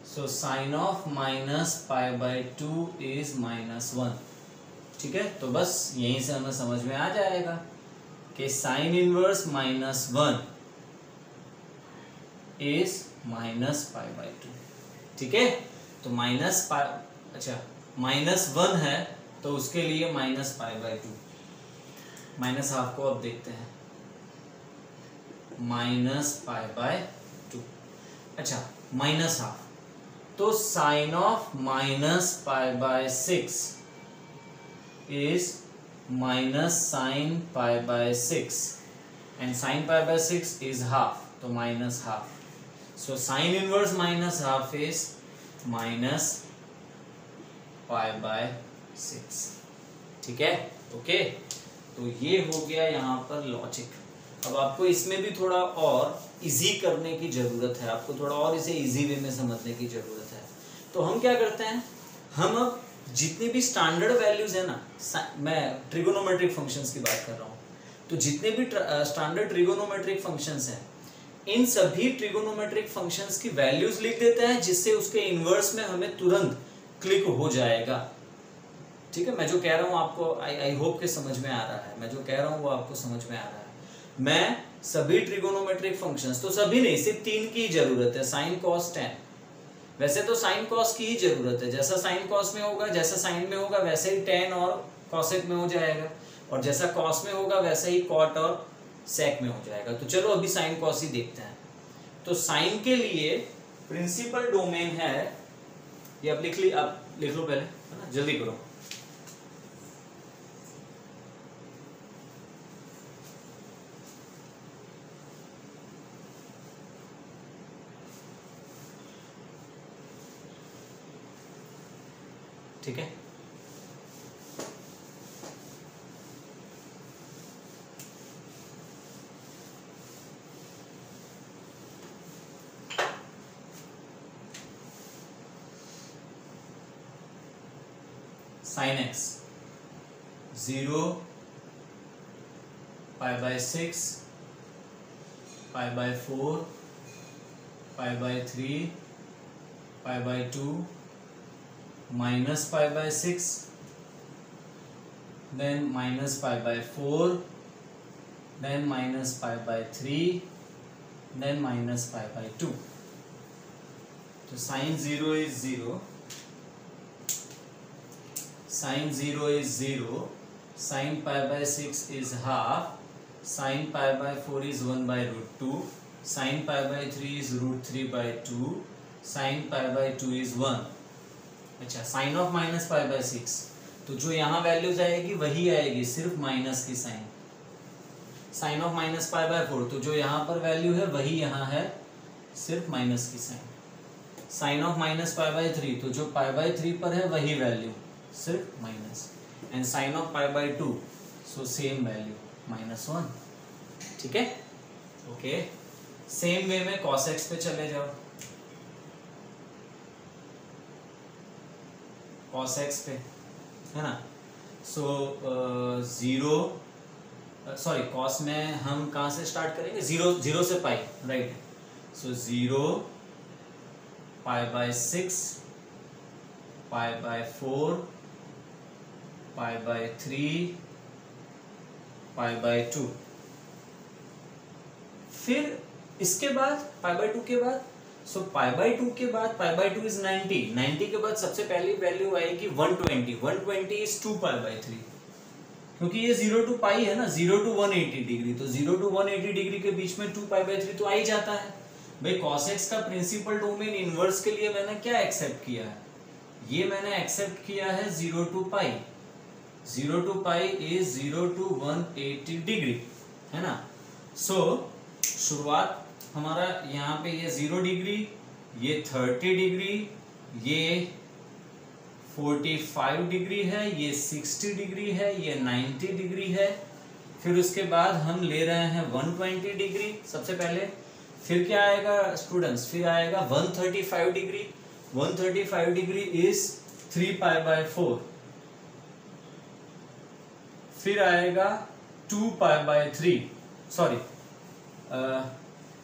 so sine of minus pi by two is minus one ठीक है? तो बस यहीं से हमें समझ में आ जाएगा कि sine inverse minus one is minus pi by two ठीक है? तो माइनस अच्छा माइनस वन है तो उसके लिए minus pi by two minus half को अब देखते हैं। माइनस पाई बाय टू अच्छा माइनस हाफ़ तो sine of minus pi by six is minus sine pi by six and sine pi by six is half तो minus half so sine inverse minus half is minus pi by six ठीक है? Okay तो ये हो गया यहाँ पर logic अब आपको इसमें भी थोड़ा और इजी करने की ज़रूरत है। आपको थोड़ा और इसे इजी वे में समझने की ज़रूरत है। तो हम क्या करते हैं? हम अब जितनी भी स्टैंडर्ड वैल्यूज़ है ना मैं ट्रिगोनोमेट्रिक फ़ंक्शंस की बात कर रहा हूँ। तो जितने भी स्टैंडर्ड ट्रिगोनोमेट्रिक फ़ंक्शंस हैं, इन सभी ट्रिगोनोमेट्रिक फ़ंक्शंस की वैल्यूज़ लिख देते हैं, जिससे उसके इनवर्स में हमें तुरंत क्लिक हो जाएगा। ठीक है? मैं जो कह रहा हूँ, आपको आई आई होप के समझ में आ रहा है। मैं जो कह रहा हूँ, वो आपको समझ में आ रहा है। मैं सभी ट्रिगोनोमेट्रिक फ़ंक्शंस तो सभी नहीं, सिर्फ़ तीन की ज़रूरत है साइन कॉस टेन वैसे तो साइन कॉस की ही ज़रूरत है, जैसा साइन कॉस में होगा, जैसा साइन में होगा, वैसे ही टेन और कॉसेक में हो जाएगा, और जैसा कॉस में होगा, वैसे ही कॉट और सेक में हो जाएगा। तो चलो अभी साइन कॉस ही देखते हैं। तो साइन के लिए प्रिंसिपल डोमेन है, ये आप लिख ली, आप लिख लो पहले, है ना? जल्दी करो। ठीक है? Sine x zero pi by six pi by four pi by three pi by two minus pi by 6 then minus pi by 4 then minus pi by 3 then minus pi by 2 so sine 0 is 0 sine 0 is 0 sine pi by 6 is half sine pi by 4 is 1 by root 2 sine pi by 3 is root 3 by 2 sine pi by 2 is 1 अच्छा sine of minus five by six तो जो यहाँ values आएगी वही आएगी, सिर्फ़ minus की sine sine of minus five by four तो जो यहाँ पर वैल्यू है, वही यहाँ है, सिर्फ़ माइनस की sine sine of minus five by three तो जो फाइव बाई थ्री पर है, वही वैल्यू सिर्फ़ minus and sine of five by two so same value minus one ठीक है? ओके सेम वे में कॉस एक्स पे चले जाओ. कॉस एक्स पे, है ना? सो ज़ीरो सॉरी कॉस में हम कहाँ से स्टार्ट करेंगे? ज़ीरो ज़ीरो से pi right so zero pi by six pi by four pi by three pi by two फिर इसके बाद पाई बाय टू के बाद सो पाई बाई टू के बाद pi by two is ninety ninety के बाद सबसे पहली वैल्यू आएगी one twenty one twenty is two pi by three क्योंकि ये ज़ीरो टू पाई है ना zero to one eighty degree तो zero to one eighty degree के बीच में टू पाई बाई थ्री तो आ ही जाता है। भाई कॉसेक्स का प्रिंसिपल डोमेन इनवर्स के लिए मैंने क्या एक्सेप्ट किया है? ये मैंने एक्सेप्ट किया है zero to pi zero to pi is zero to one eighty degree है ना? सो so, शुरुआत हमारा यहाँ पे ये ज़ीरो डिग्री ये थर्टी डिग्री ये फोर्टी फाइव डिग्री है, ये सिक्सटी डिग्री है, ये नाइन्टी डिग्री है। फिर उसके बाद हम ले रहे हैं वन ट्वेंटी डिग्री सबसे पहले। फिर क्या आएगा स्टूडेंट्स फिर आएगा one thirty five degree one thirty five degree is three pi by four फिर आएगा two pi by three sorry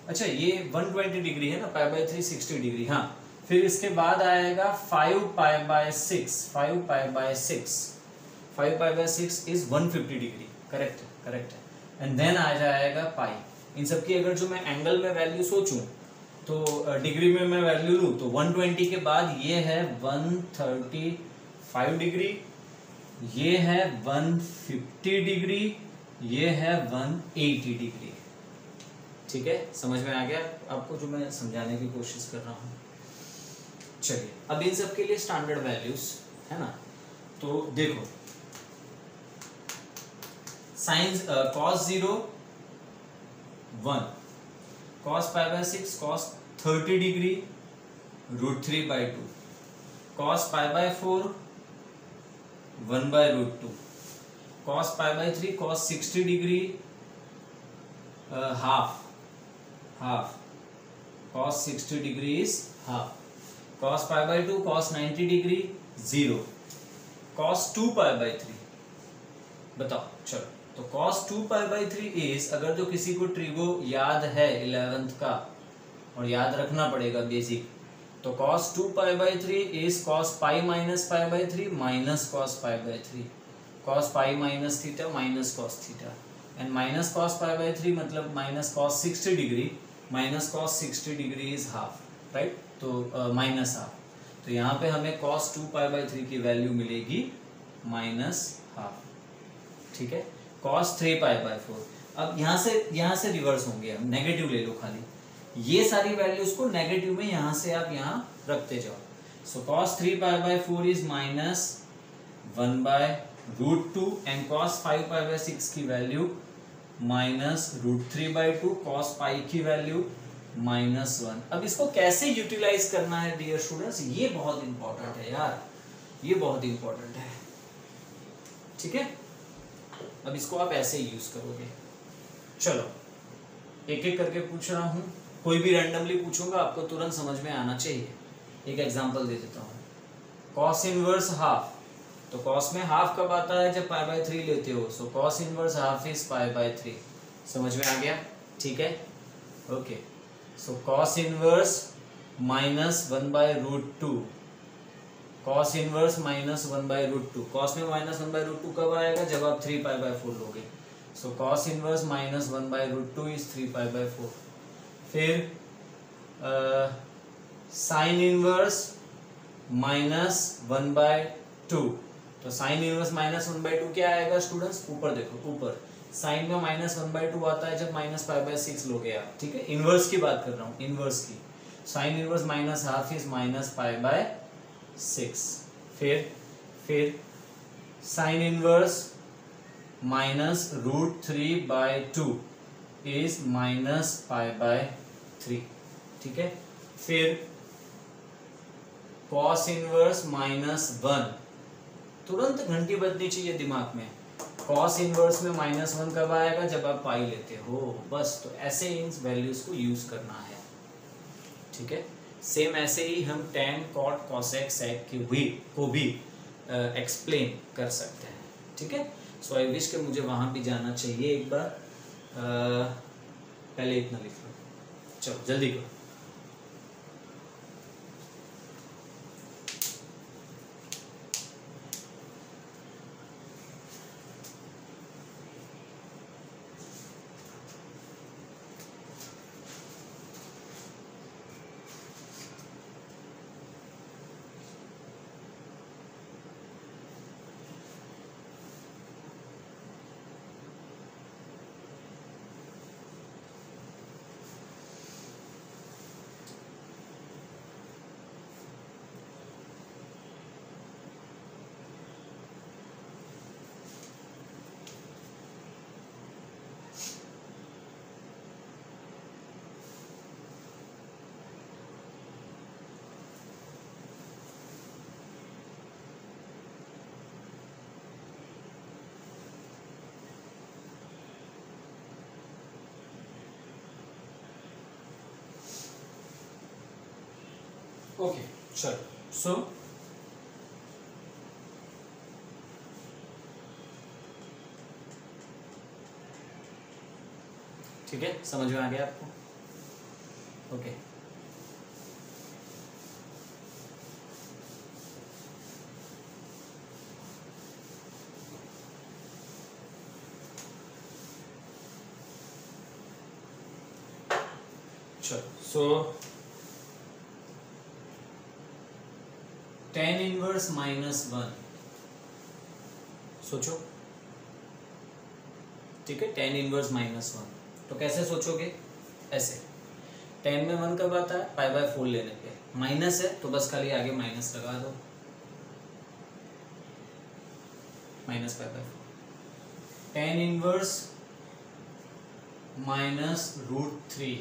अच्छा ये 120 डिग्री है ना pi by three sixty degree हाँ। फिर इसके बाद आएगा five pi by six five pi by six five pi by six is one fifty degree correct correct है एंड देन आ जाएगा पाई इन सब की अगर जो मैं एंगल में वैल्यू सोचूं तो डिग्री में मैं वैल्यू लूँ तो 120 के बाद ये है 135 डिग्री, ये है 150 डिग्री, ये है 180 डिग्री। ठीक है समझ में आ गया। आपको जो मैं समझाने की कोशिश कर रहा हूँ। चलिए अब इन सब के लिए स्टैंडर्ड वैल्यूज़ है ना? तो देखो sine cos zero one cos pi by 6 cos 30 degree root 3 by 2 cos pi by 4 1 by root 2 cos pi by 3 cos 60 degree uh, half. Half cos 60 degree is half. Cos pi by 2 cos 90 degree 0 cos 2 pi by 3 बताओ चलो। तो cos two pi by three is अगर जो किसी को trigo याद है eleventh का और याद रखना पड़ेगा बेसिक तो cos two pi by three is cos pi minus pi by three minus cos pi by three cos pi minus theta minus cos theta and minus cos pi by three मतलब minus cos sixty degree minus cos sixty degree is half right तो minus uh, half तो यहाँ पे हमें cos two pi by three की value मिलेगी minus half ठीक है? Cos three pi by four अब यहाँ से यहाँ से रिवर्स होंगे हम. नेगेटिव ले लो खाली. ये सारी वैल्यूज़ को नेगेटिव में यहाँ से आप यहाँ रखते जाओ. So cos three pi by four is minus one by root two and cos five pi by six की value minus root three by two cos pi की वैल्यू माइनस वन। अब इसको कैसे यूटिलाइज करना है, डियर स्टूडेंट्स? ये बहुत important है यार। ये बहुत इंपॉर्टेंट है। ठीक है? अब इसको आप ऐसे यूज़ करोगे। चलो एक एक करके पूछ रहा हूँ। कोई भी रैंडमली पूछूँगा, आपको तुरंत समझ में आना चाहिए। एक एग्ज़ाम्पल दे देता हूँ। कॉस इनवर्स हाफ़ तो कॉस में हाफ़ कब आता है जब पाई बाय थ्री लेते हो? So cos inverse half is pi by three समझ में आ गया? ठीक है? Okay so cos inverse minus one by root two cos inverse minus one by root two cos में minus one by root two कब आएगा? जब आप थ्री पाई बाय फोर लोगे। So cos inverse minus one by root two is three pi by four फिर sine inverse minus one by two तो sine inverse minus one by two क्या आएगा students? ऊपर देखो, ऊपर। साइन में minus one by to आता है जब माइनस फाइव बाई सिक्स लोगे आप, ठीक है? इनवर्स की बात कर रहा हूँ, इनवर्स की। Sine inverse minus half is minus five by six. फिर फिर sine inverse minus root three by two is minus five by three, ठीक है? फिर कॉस इनवर्स माइनस वन। तुरंत घंटी बजनी चाहिए दिमाग में। कॉस इनवर्स में माइनस वन कब आएगा? जब आप पाई लेते हो। बस तो ऐसे इन वैल्यूज़ को यूज़ करना है। ठीक है? सेम ऐसे ही हम टेन कॉट कॉसेक सेक के भी एक्सप्लेन कर सकते हैं। ठीक है? सो आई विश के मुझे वहाँ भी जाना चाहिए एक बार। आ, पहले इतना लिख लो। चलो जल्दी करो। ओके चल सो ठीक है समझ में आ गया आपको? ओके चल so tan inverse minus one सोचो। ठीक है? टेन इनवर्स माइनस वन तो कैसे सोचोगे? ऐसे। टेन में वन कब आता है? पाई बाय फोर लेने पे। माइनस है तो बस खाली आगे माइनस लगा दो। Minus pi by four tan inverse minus root three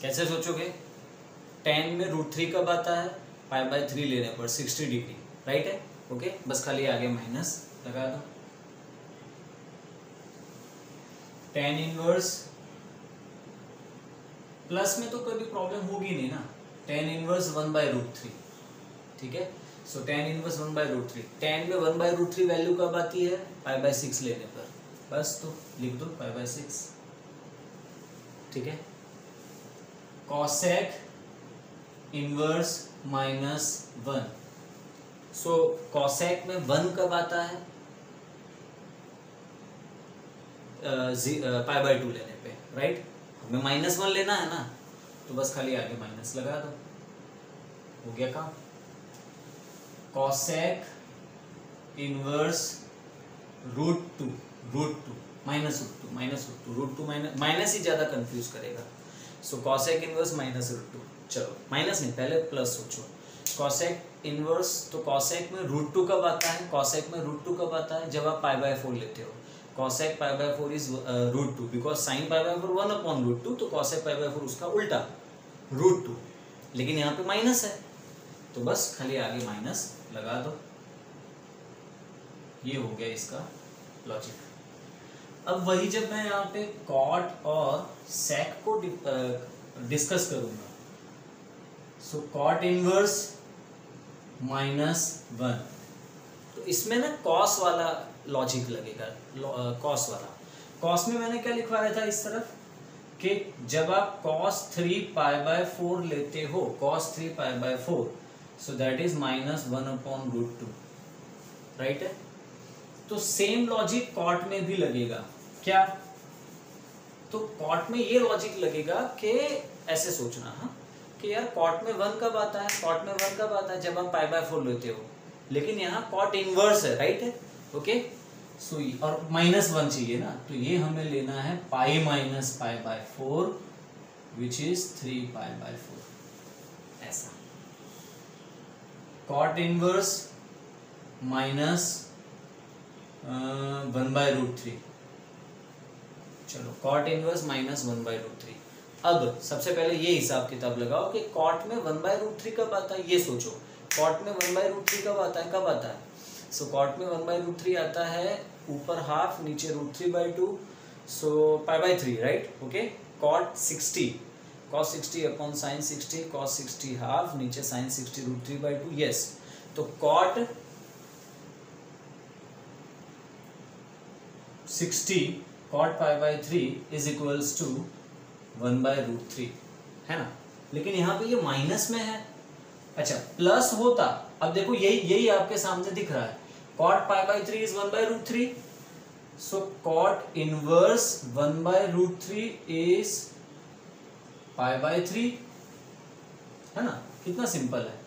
कैसे सोचोगे? टेन में रूट थ्री कब आता है? पाई बाय थ्री लेने पर सिक्सटी डिग्री राइट है? ओके बस खाली आगे माइनस लगा दो। टेन इनवर्स प्लस में तो कभी प्रॉब्लम होगी नहीं ना। Tan inverse one by root three ठीक है? So tan inverse one by root three tan में one by root three value कब आती है? फाइव बाय सिक्स लेने पर। बस तो लिख दो फाइव बाय सिक्स ठीक है? Cosec inverse minus one so cosec में वन कब आता है? पाई बाय टू लेने पे राइट हमें माइनस वन लेना है ना? तो बस खाली आगे माइनस लगा दो। हो गया काम। Cosec inverse root two root two minus root two minus root two root two minus minus ही ज़्यादा कंफ्यूज करेगा। So cosec inverse minus root two चलो माइनस नहीं पहले प्लस सोचो। कॉसेक इनवर्स तो कॉसेक में रूट टू कब आता है? कॉसेक में रूट टू कब आता है? जब आप पाई बाय फोर लेते हो। pi by 4 is uh, root 2 because sin pi by 4 1 upon root 2 तो cosec pi by 4 उसका उल्टा root 2 लेकिन यहाँ पे माइनस है। तो बस खाली आगे माइनस लगा दो। ये हो गया इसका लॉजिक अब वही जब मैं यहाँ पे कॉट और सेक को डिस्कस करूँगा so cot inverse minus one तो इसमें ना कॉस वाला लॉजिक लगेगा कॉस वाला। कॉस में मैंने क्या लिखवाया था इस तरफ़? कि जब आप cos three pi by four लेते हो cos three pi by four so that is minus one upon root two right है? तो सेम लॉजिक कॉट में भी लगेगा। क्या? तो कॉट में ये लॉजिक लगेगा कि ऐसे सोचना, हा? कि यार कॉट में वन कब आता है? कॉट में वन कब आता है? जब हम पाई बाय फोर लेते हो। लेकिन यहाँ कॉट इनवर्स है राइट है ओके सो और माइनस वन चाहिए ना? तो ये हमें लेना है pi minus pi by four which is three pi by four ऐसा। Cot inverse minus one by root three चलो cot inverse minus one by root three अब सबसे पहले ये हिसाब किताब लगाओ कि कॉट में वन बाय रूट थ्री कब आता है, ये सोचो। कॉट में वन बाय रूट थ्री कब आता है, कब आता है? सो कॉट में वन बाई रूट थ्री आता है, ऊपर हाफ़ नीचे root three by two so pi by three right okay cot sixty cos sixty upon sine sixty cos sixty half नीचे sine sixty root three by two yes तो cot sixty cot pi by three is equals to one by root three, है ना? लेकिन यहाँ पे ये minus में है। अच्छा प्लस होता, अब देखो यही यही आपके सामने दिख रहा है। cot pi by 3 is 1 by root 3 so, cot inverse 1 by root 3 is pi by 3 है ना? कितना सिंपल है।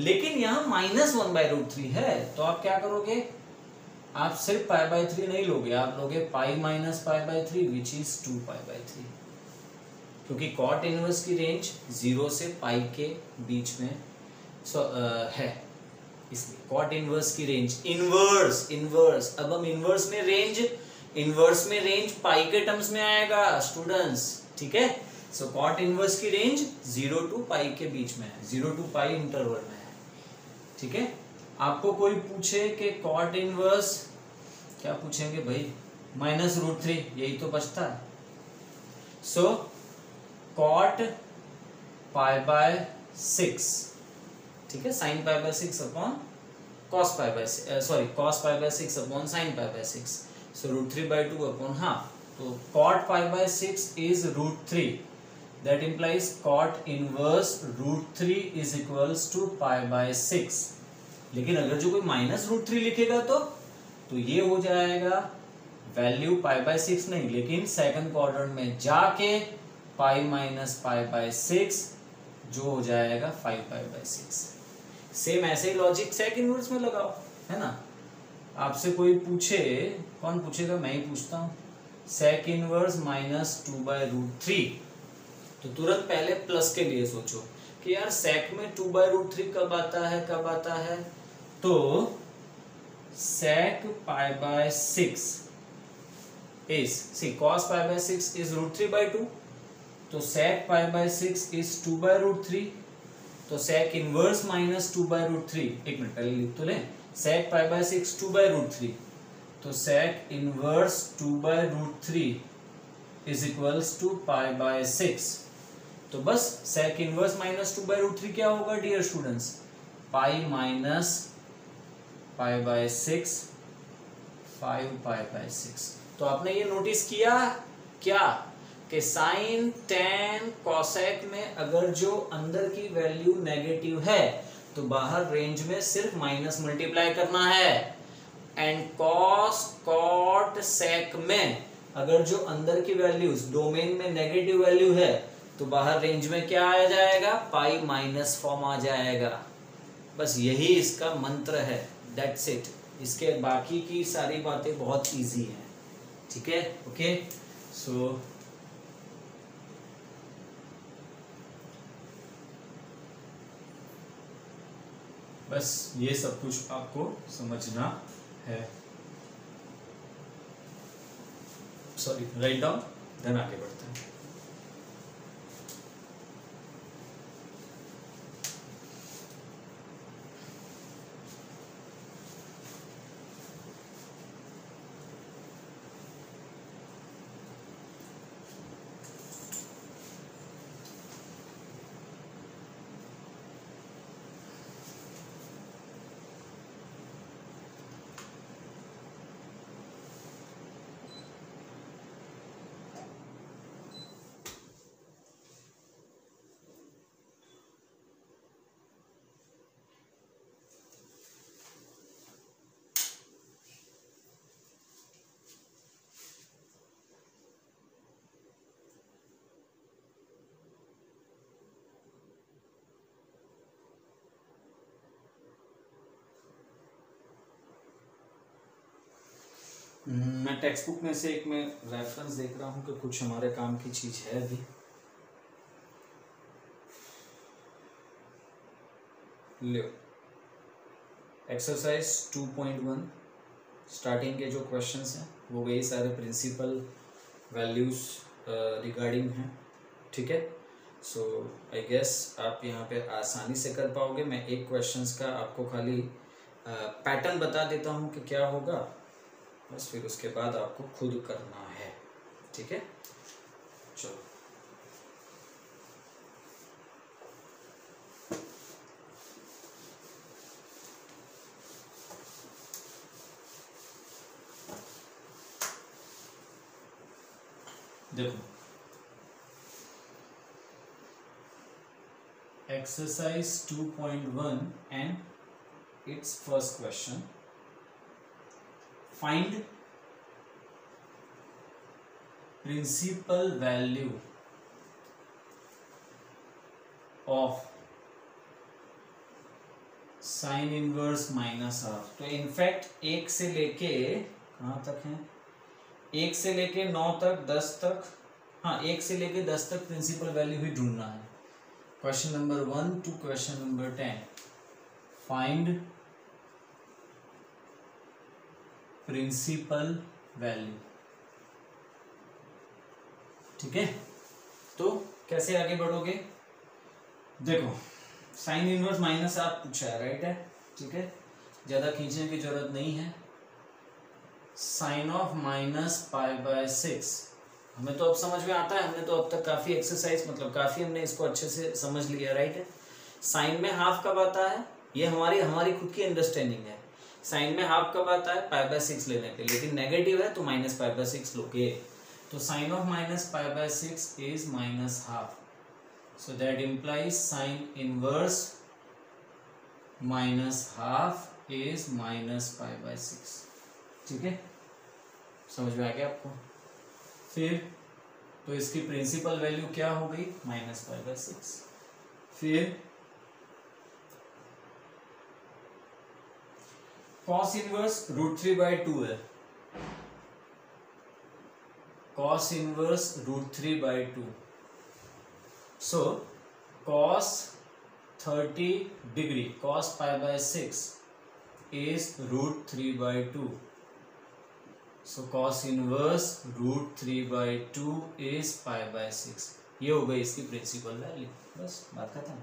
लेकिन यहाँ minus one by root three है तो आप क्या करोगे? आप सिर्फ़ पाई बाई थ्री नहीं लोगे आप लोगे pi minus pi by three which is two pi by three क्योंकि कॉट इनवर्स की रेंज ज़ीरो से पाई के बीच में सो uh, है। इसलिए कॉट इनवर्स की रेंज इनवर्स इनवर्स अब हम इनवर्स में रेंज इनवर्स में रेंज पाई के टर्म्स में आएगा स्टूडेंट्स ठीक है? सो कॉट इनवर्स की रेंज ज़ीरो टू पाई के बीच में है ज़ीरो टू पाई इंटरवल में है ठीक है? आपको कोई पूछे कि कॉट इनवर्स क्या पूछेंगे भाई? माइनस रूट थ्री यही तो बचता है। So cot pi by six ठीक है? Sine pi by six upon cos pi by sorry cos pi by six upon sine pi by six so root three by two upon half तो cot pi by six is root three that implies cot inverse root three is equals to pi by six लेकिन अगर जो कोई minus root three लिखेगा तो तो ये हो जाएगा वैल्यू पाई बाय सिक्स नहीं, लेकिन सेकंड क्वाड्रेंट में जाके pi minus pi by six जो हो जाएगा five pi by six same ऐसे ही लॉजिक सेक इनवर्स में लगाओ, है ना? आपसे कोई पूछे, कौन पूछेगा? मैं ही पूछता हूँ। Sec inverse minus two by root three तो तुरंत पहले प्लस के लिए सोचो कि यार सेक में टू बाय रूट थ्री कब आता है, कब आता है? तो sec pi by 6 is see cos pi by 6 is root 3 by 2 तो sec pi by 6 is 2 by root 3 तो sec inverse minus 2 by root 3 एक मिनट पहले लिख तो लें sec pi by 6 2 by root 3 तो sec inverse 2 by root 3 is equals to pi by 6 तो बस sec inverse minus 2 by root 3 क्या होगा dear students pi minus pi by six five pi by six तो आपने ये नोटिस किया क्या? कि साइन टेन कॉसेक में अगर जो अंदर की वैल्यू नेगेटिव है तो बाहर रेंज में सिर्फ़ माइनस मल्टीप्लाई करना है। एंड कॉस कॉट सेक में अगर जो अंदर की वैल्यूज़ डोमेन में नेगेटिव वैल्यू है तो बाहर रेंज में क्या आ जाएगा? पाई माइनस फॉर्म आ जाएगा। बस यही इसका मंत्र है। दैट्स इट इसके बाकी की सारी बातें बहुत इजी हैं। ठीक है? ओके सो बस ये सब कुछ आपको समझना है। सॉरी राइट डाउन देन आगे बढ़ते हैं। मैं टेक्स्ट बुक में से एक में रेफरेंस देख रहा हूँ कि कुछ हमारे काम की चीज़ है अभी लो। एक्सरसाइज 2.1 स्टार्टिंग के जो क्वेश्चंस हैं, वो वही सारे प्रिंसिपल वैल्यूज़ रिगार्डिंग हैं, ठीक है? सो आई गेस आप यहाँ पे आसानी से कर पाओगे। मैं एक क्वेश्चंस का आपको खाली पैटर्न बता देता हूँ कि क्या होगा। बस फिर उसके बाद आपको खुद करना है। ठीक है? चलो। देखो। Exercise 2.1 and it's first question find principal value of sine inverse minus half तो इनफैक्ट एक से लेके, कहाँ तक है? एक से लेके नौ तक, दस तक हाँ एक से लेके दस तक प्रिंसिपल वैल्यू ही ढूंढना है। Question number one to question number ten find principal value. ठीक है? तो कैसे आगे बढ़ोगे? देखो साइन इनवर्स माइनस आप पूछा है राइट है? ठीक है? ज़्यादा खींचने की ज़रूरत नहीं है। Sine of minus pi by six हमें तो अब समझ में आता है, हमने तो अब तक काफ़ी एक्सरसाइज मतलब काफ़ी हमने इसको अच्छे से समझ लिया राइट है? साइन में हाफ़ कब आता है? ये हमारी हमारी खुद की अंडरस्टैंडिंग है। साइन में हाफ़ कब आता है? पाई बाय सिक्स लेने पे लेकिन नेगेटिव है तो माइनस पाई बाय सिक्स लोगे। तो sine of minus pi by six is minus half so that implies sine inverse minus half is minus pi by six ठीक है? समझ में आ गया आपको? फिर तो इसकी प्रिंसिपल वैल्यू क्या हो गई? माइनस फाइव बाई सिक्स फिर cos inverse root three by two है। Cos inverse root three by two so cos thirty degree cos five by six is root three by two so cos inverse root three by two is five by six ये हो गई इसकी principal value बस, बात खत्म।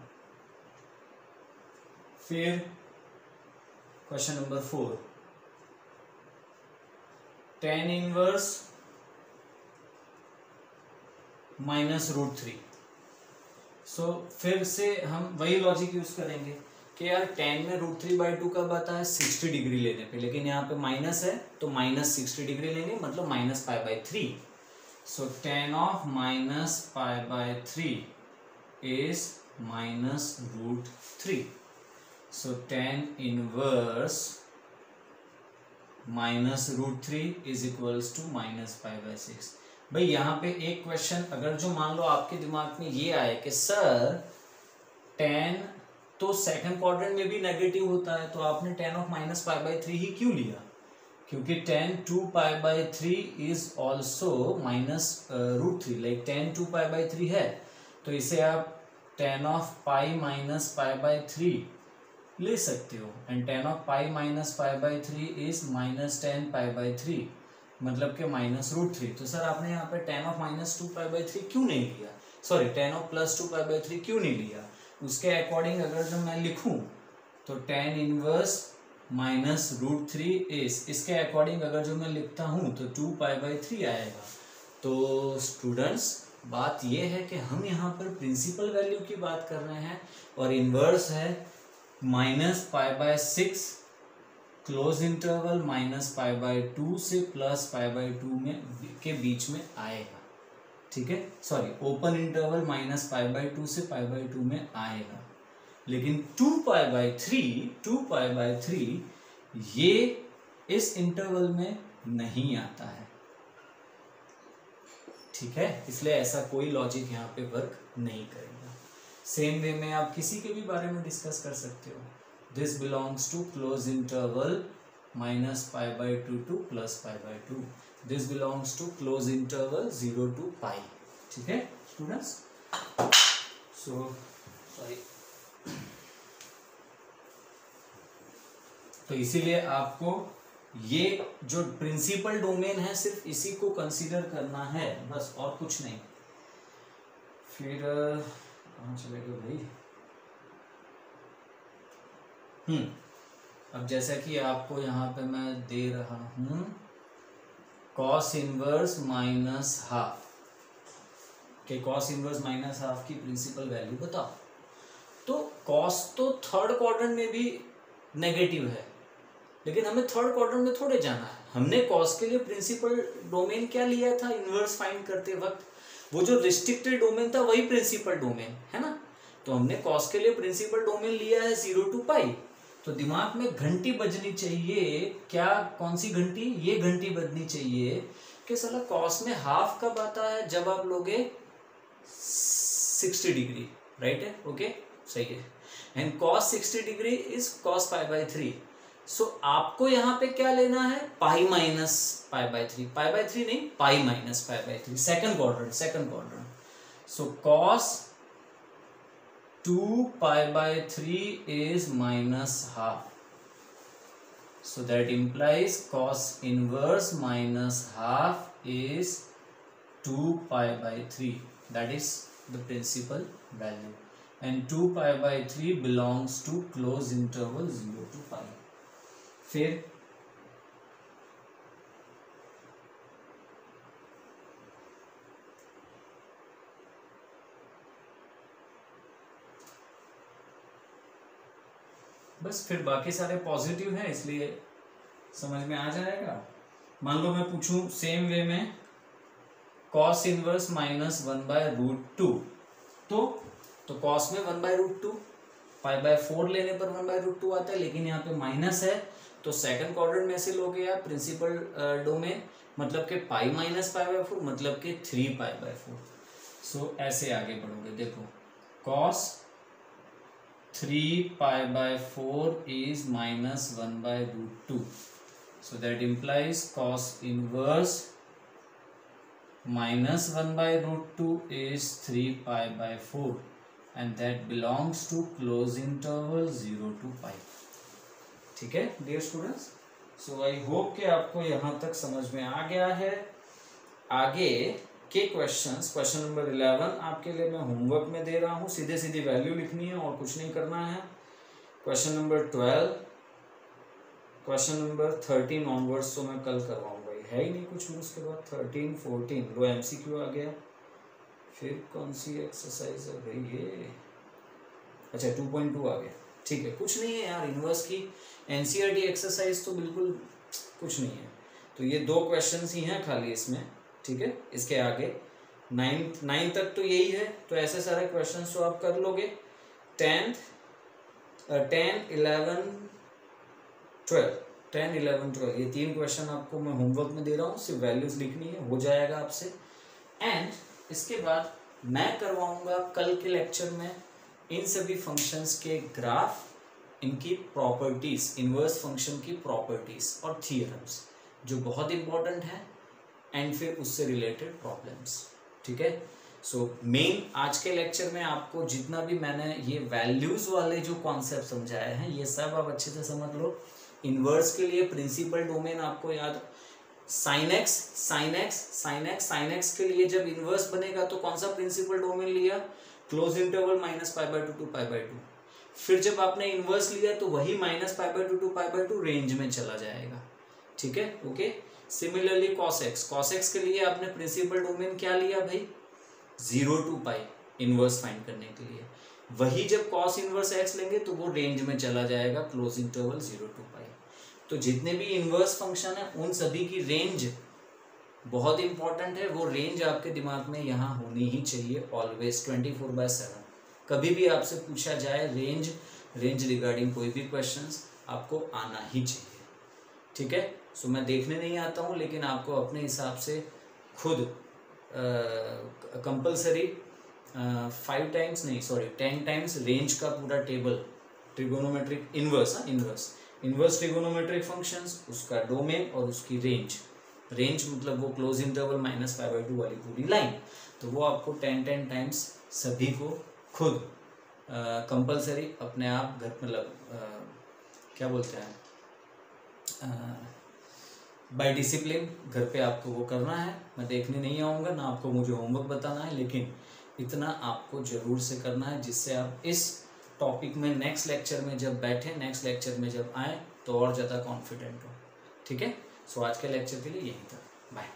फिर question number four. Tan inverse minus root three so फिर से हम वही लॉजिक यूज़ करेंगे कि यार टेन में रूट थ्री बाई टू कब आता है? सिक्सटी डिग्री लेने पे। लेकिन यहाँ पे माइनस है तो माइनस सिक्सटी डिग्री लेंगे मतलब minus five by three so tan of minus five by three is minus root three so tan inverse minus root three is equals to minus five by six भाई, यहाँ पे एक question अगर जो मान लो आपके दिमाग में ये आए कि, सर टेन तो सेकंड क्वाड्रेंट में भी नेगेटिव होता है तो आपने tan of minus five by three ही क्यों लिया? क्योंकि tan two pi by three is also minus root three like tan two pi by three है। तो इसे आप tan of pi minus five by three ले सकते हो। And tan of pi minus five by three is minus tan pi by three मतलब कि minus root three तो सर आपने यहाँ पे tan of minus two pi by three क्यों नहीं लिया? Sorry tan of plus two pi by three क्यों नहीं लिया? उसके अकॉर्डिंग अगर जब मैं लिखूँ तो tan inverse minus root three is इसके अकॉर्डिंग अगर जो मैं लिखता हूँ तो टू पाई बाई थ्री आएगा। तो स्टूडेंट्स बात यह है कि हम यहाँ पर प्रिंसिपल वैल्यू की बात कर रहे हैं और इनवर्स है minus five by six close interval minus five by two से प्लस फाइव बाई टू में, के बीच में आएगा। ठीक है? Sorry open interval minus five by two से फाइव बाई टू में आएगा। लेकिन two pi by three two pi by three ये इस इंटरवल में नहीं आता है। ठीक है? इसलिए ऐसा कोई लॉजिक यहाँ पे वर्क नहीं करेगा। सेम वे में आप किसी के भी बारे में डिस्कस कर सकते हो। This belongs to close interval minus five by two to plus five by two this belongs to close interval 0 to pi. ठीक है स्टूडेंट्स सो सॉरी तो इसीलिए आपको ये जो प्रिंसिपल डोमेन है, सिर्फ़ इसी को कंसीडर करना है, बस और कुछ नहीं। फिर कहाँ चले गए भाई। हम्म अब जैसा कि आपको यहाँ पे मैं दे रहा हूँ कॉस इनवर्स माइनस हाफ़ के कॉस इनवर्स माइनस हाफ़ की प्रिंसिपल वैल्यू बताओ। तो कॉस तो थर्ड क्वार्टर में भी नेगेटिव है, लेकिन हमें थर्ड क्वार्टर में थोड़े जाना है। हमने कॉस के लिए प्रिंसिपल डोमेन क्या लिया था? इनवर्स फाइंड करते वक्त। वो जो रिस्ट्रिक्टेड डोमेन था, वही प्रिंसिपल डोमेन है ना? तो हमने कॉस के लिए प्रिंसिपल डोमेन लिया है ज़ीरो टू पाई तो दिमाग में घंटी बजनी चाहिए, क्या कौन सी घंटी? ये घंटी बजनी चाहिए कि साला कॉस में हाफ़ कब आता है? जब आप लोगे सिक्सटी डिग्री राइट है? ओके सही है. And cos sixty degree is cos five by three so so, आपको यहाँ पे क्या लेना है? Pi minus pi by three. Pi by three नहीं pi minus pi by three. Second Kwar second Kwar so cos two pi by three is minus half so that implies cos inverse minus half is two pi by three that is the principal value and two pi by three belongs to close interval zero to pi फिर बस फिर बाकी सारे positive हैं, इसलिए समझ में आ जाएगा। मान लो मैं पूछूँ सेम वे में cos inverse minus one by root two तो तो कॉस में one by root two five by four लेने पर वन बाय रूट टू आता है, लेकिन यहाँ पे माइनस है। तो सेकंड क्वाड्रेंट में से लोगे आप प्रिंसिपल डोमेन मतलब के pi minus pi by four मतलब के three pi by four so ऐसे आगे बढ़ोगे, देखो। Cos three pi by four is minus one by root two so, that implies cos inverse minus 1 by root 2 is 3 pi by 4 and that belongs to close interval 0 to pi. ठीक है dear students so I hope कि आपको यहाँ तक समझ में आ गया है। आगे के क्वेश्चंस क्वेश्चन नंबर इलेवन आपके लिए मैं होमवर्क में दे रहा हूँ। सीधे सीधे वैल्यू लिखनी है और कुछ नहीं करना है। Question number twelve question number thirteen onwards तो मैं कल करवाऊँगा। है ही नहीं कुछ उसके बाद। थर्टीन फोर्टीन लो एम सी क्यू आ गया। फिर कौन सी एक्सरसाइज है भाई ये? अच्छा टू पॉइंट टू आ गया। ठीक है, कुछ नहीं है यार यूनिवर्स की। एनसीईआरटी एक्सरसाइज तो बिल्कुल कुछ नहीं है। तो ये दो क्वेश्चन ही हैं खाली इसमें, ठीक है? इसके आगे। नाइन्थ नाइन तक तो यही है तो ऐसे सारे क्वेश्चन तो आप कर लोगे। Tenth ten eleven twelve ten eleven twelve ये तीन क्वेश्चन आपको मैं होमवर्क में दे रहा हूँ, सिर्फ़ वैल्यूज़ लिखनी है, हो जाएगा आपसे। एंड इसके बाद मैं करवाऊँगा कल के लेक्चर में इन सभी फ़ंक्शंस के ग्राफ इनकी प्रॉपर्टीज़ इनवर्स फ़ंक्शन की प्रॉपर्टीज़ और थियरम्स जो बहुत इंपॉर्टेंट है एंड फिर उससे रिलेटेड प्रॉब्लम्स ठीक है? सो मेन आज के लेक्चर में आपको जितना भी मैंने ये वैल्यूज़ वाले जो कॉन्सेप्ट समझाए हैं, ये सब आप अच्छे से समझ लो। इनवर्स के लिए प्रिंसिपल डोमेन आपको याद sine x sine x sine x sine x के लिए जब इनवर्स बनेगा तो कौन सा प्रिंसिपल डोमेन लिया? Close interval minus pi by two to pi by two फिर जब आपने इनवर्स लिया तो वही minus pi by two to pi by two range में चला जाएगा। ठीक है? Okay similarly cos x cos x के लिए आपने प्रिंसिपल डोमेन क्या लिया भाई? Zero to pi inverse find करने के लिए। वही जब कॉस इनवर्स एक्स लेंगे तो वो रेंज में चला जाएगा close interval zero to pi तो जितने भी इनवर्स फ़ंक्शन है, उन सभी की रेंज बहुत इंपॉर्टेंट है, वो रेंज आपके दिमाग में यहाँ होनी ही चाहिए always twenty four by seven कभी भी आपसे पूछा जाए रेंज रेंज रिगार्डिंग कोई भी क्वेश्चन आपको आना ही चाहिए। ठीक है? सो मैं देखने नहीं आता हूँ, लेकिन आपको अपने हिसाब से खुद कंपलसरी फाइव टाइम्स नहीं सॉरी टेन टाइम्स रेंज का पूरा टेबल ट्रिगोनोमेट्रिक इनवर्स हाँ इनवर्स इनवर्स ट्रिगोनोमेट्रिक फ़ंक्शंस उसका डोमेन और उसकी रेंज रेंज मतलब वो close interval minus five by two वाली पूरी लाइन तो वो आपको टेन टेन टाइम्स सभी को खुद कंपलसरी अपने आप घर मतलब क्या बोलते हैं बाय डिसिप्लिन घर पे आपको वो करना है। मैं देखने नहीं आऊँगा, ना आपको मुझे होमवर्क बताना है, लेकिन इतना आपको ज़रूर से करना है, जिससे आप इस टॉपिक में नेक्स्ट लेक्चर में जब बैठे नेक्स्ट लेक्चर में जब आए तो और ज़्यादा कॉन्फिडेंट हो। ठीक है? सो आज के लेक्चर के लिए यही था बाय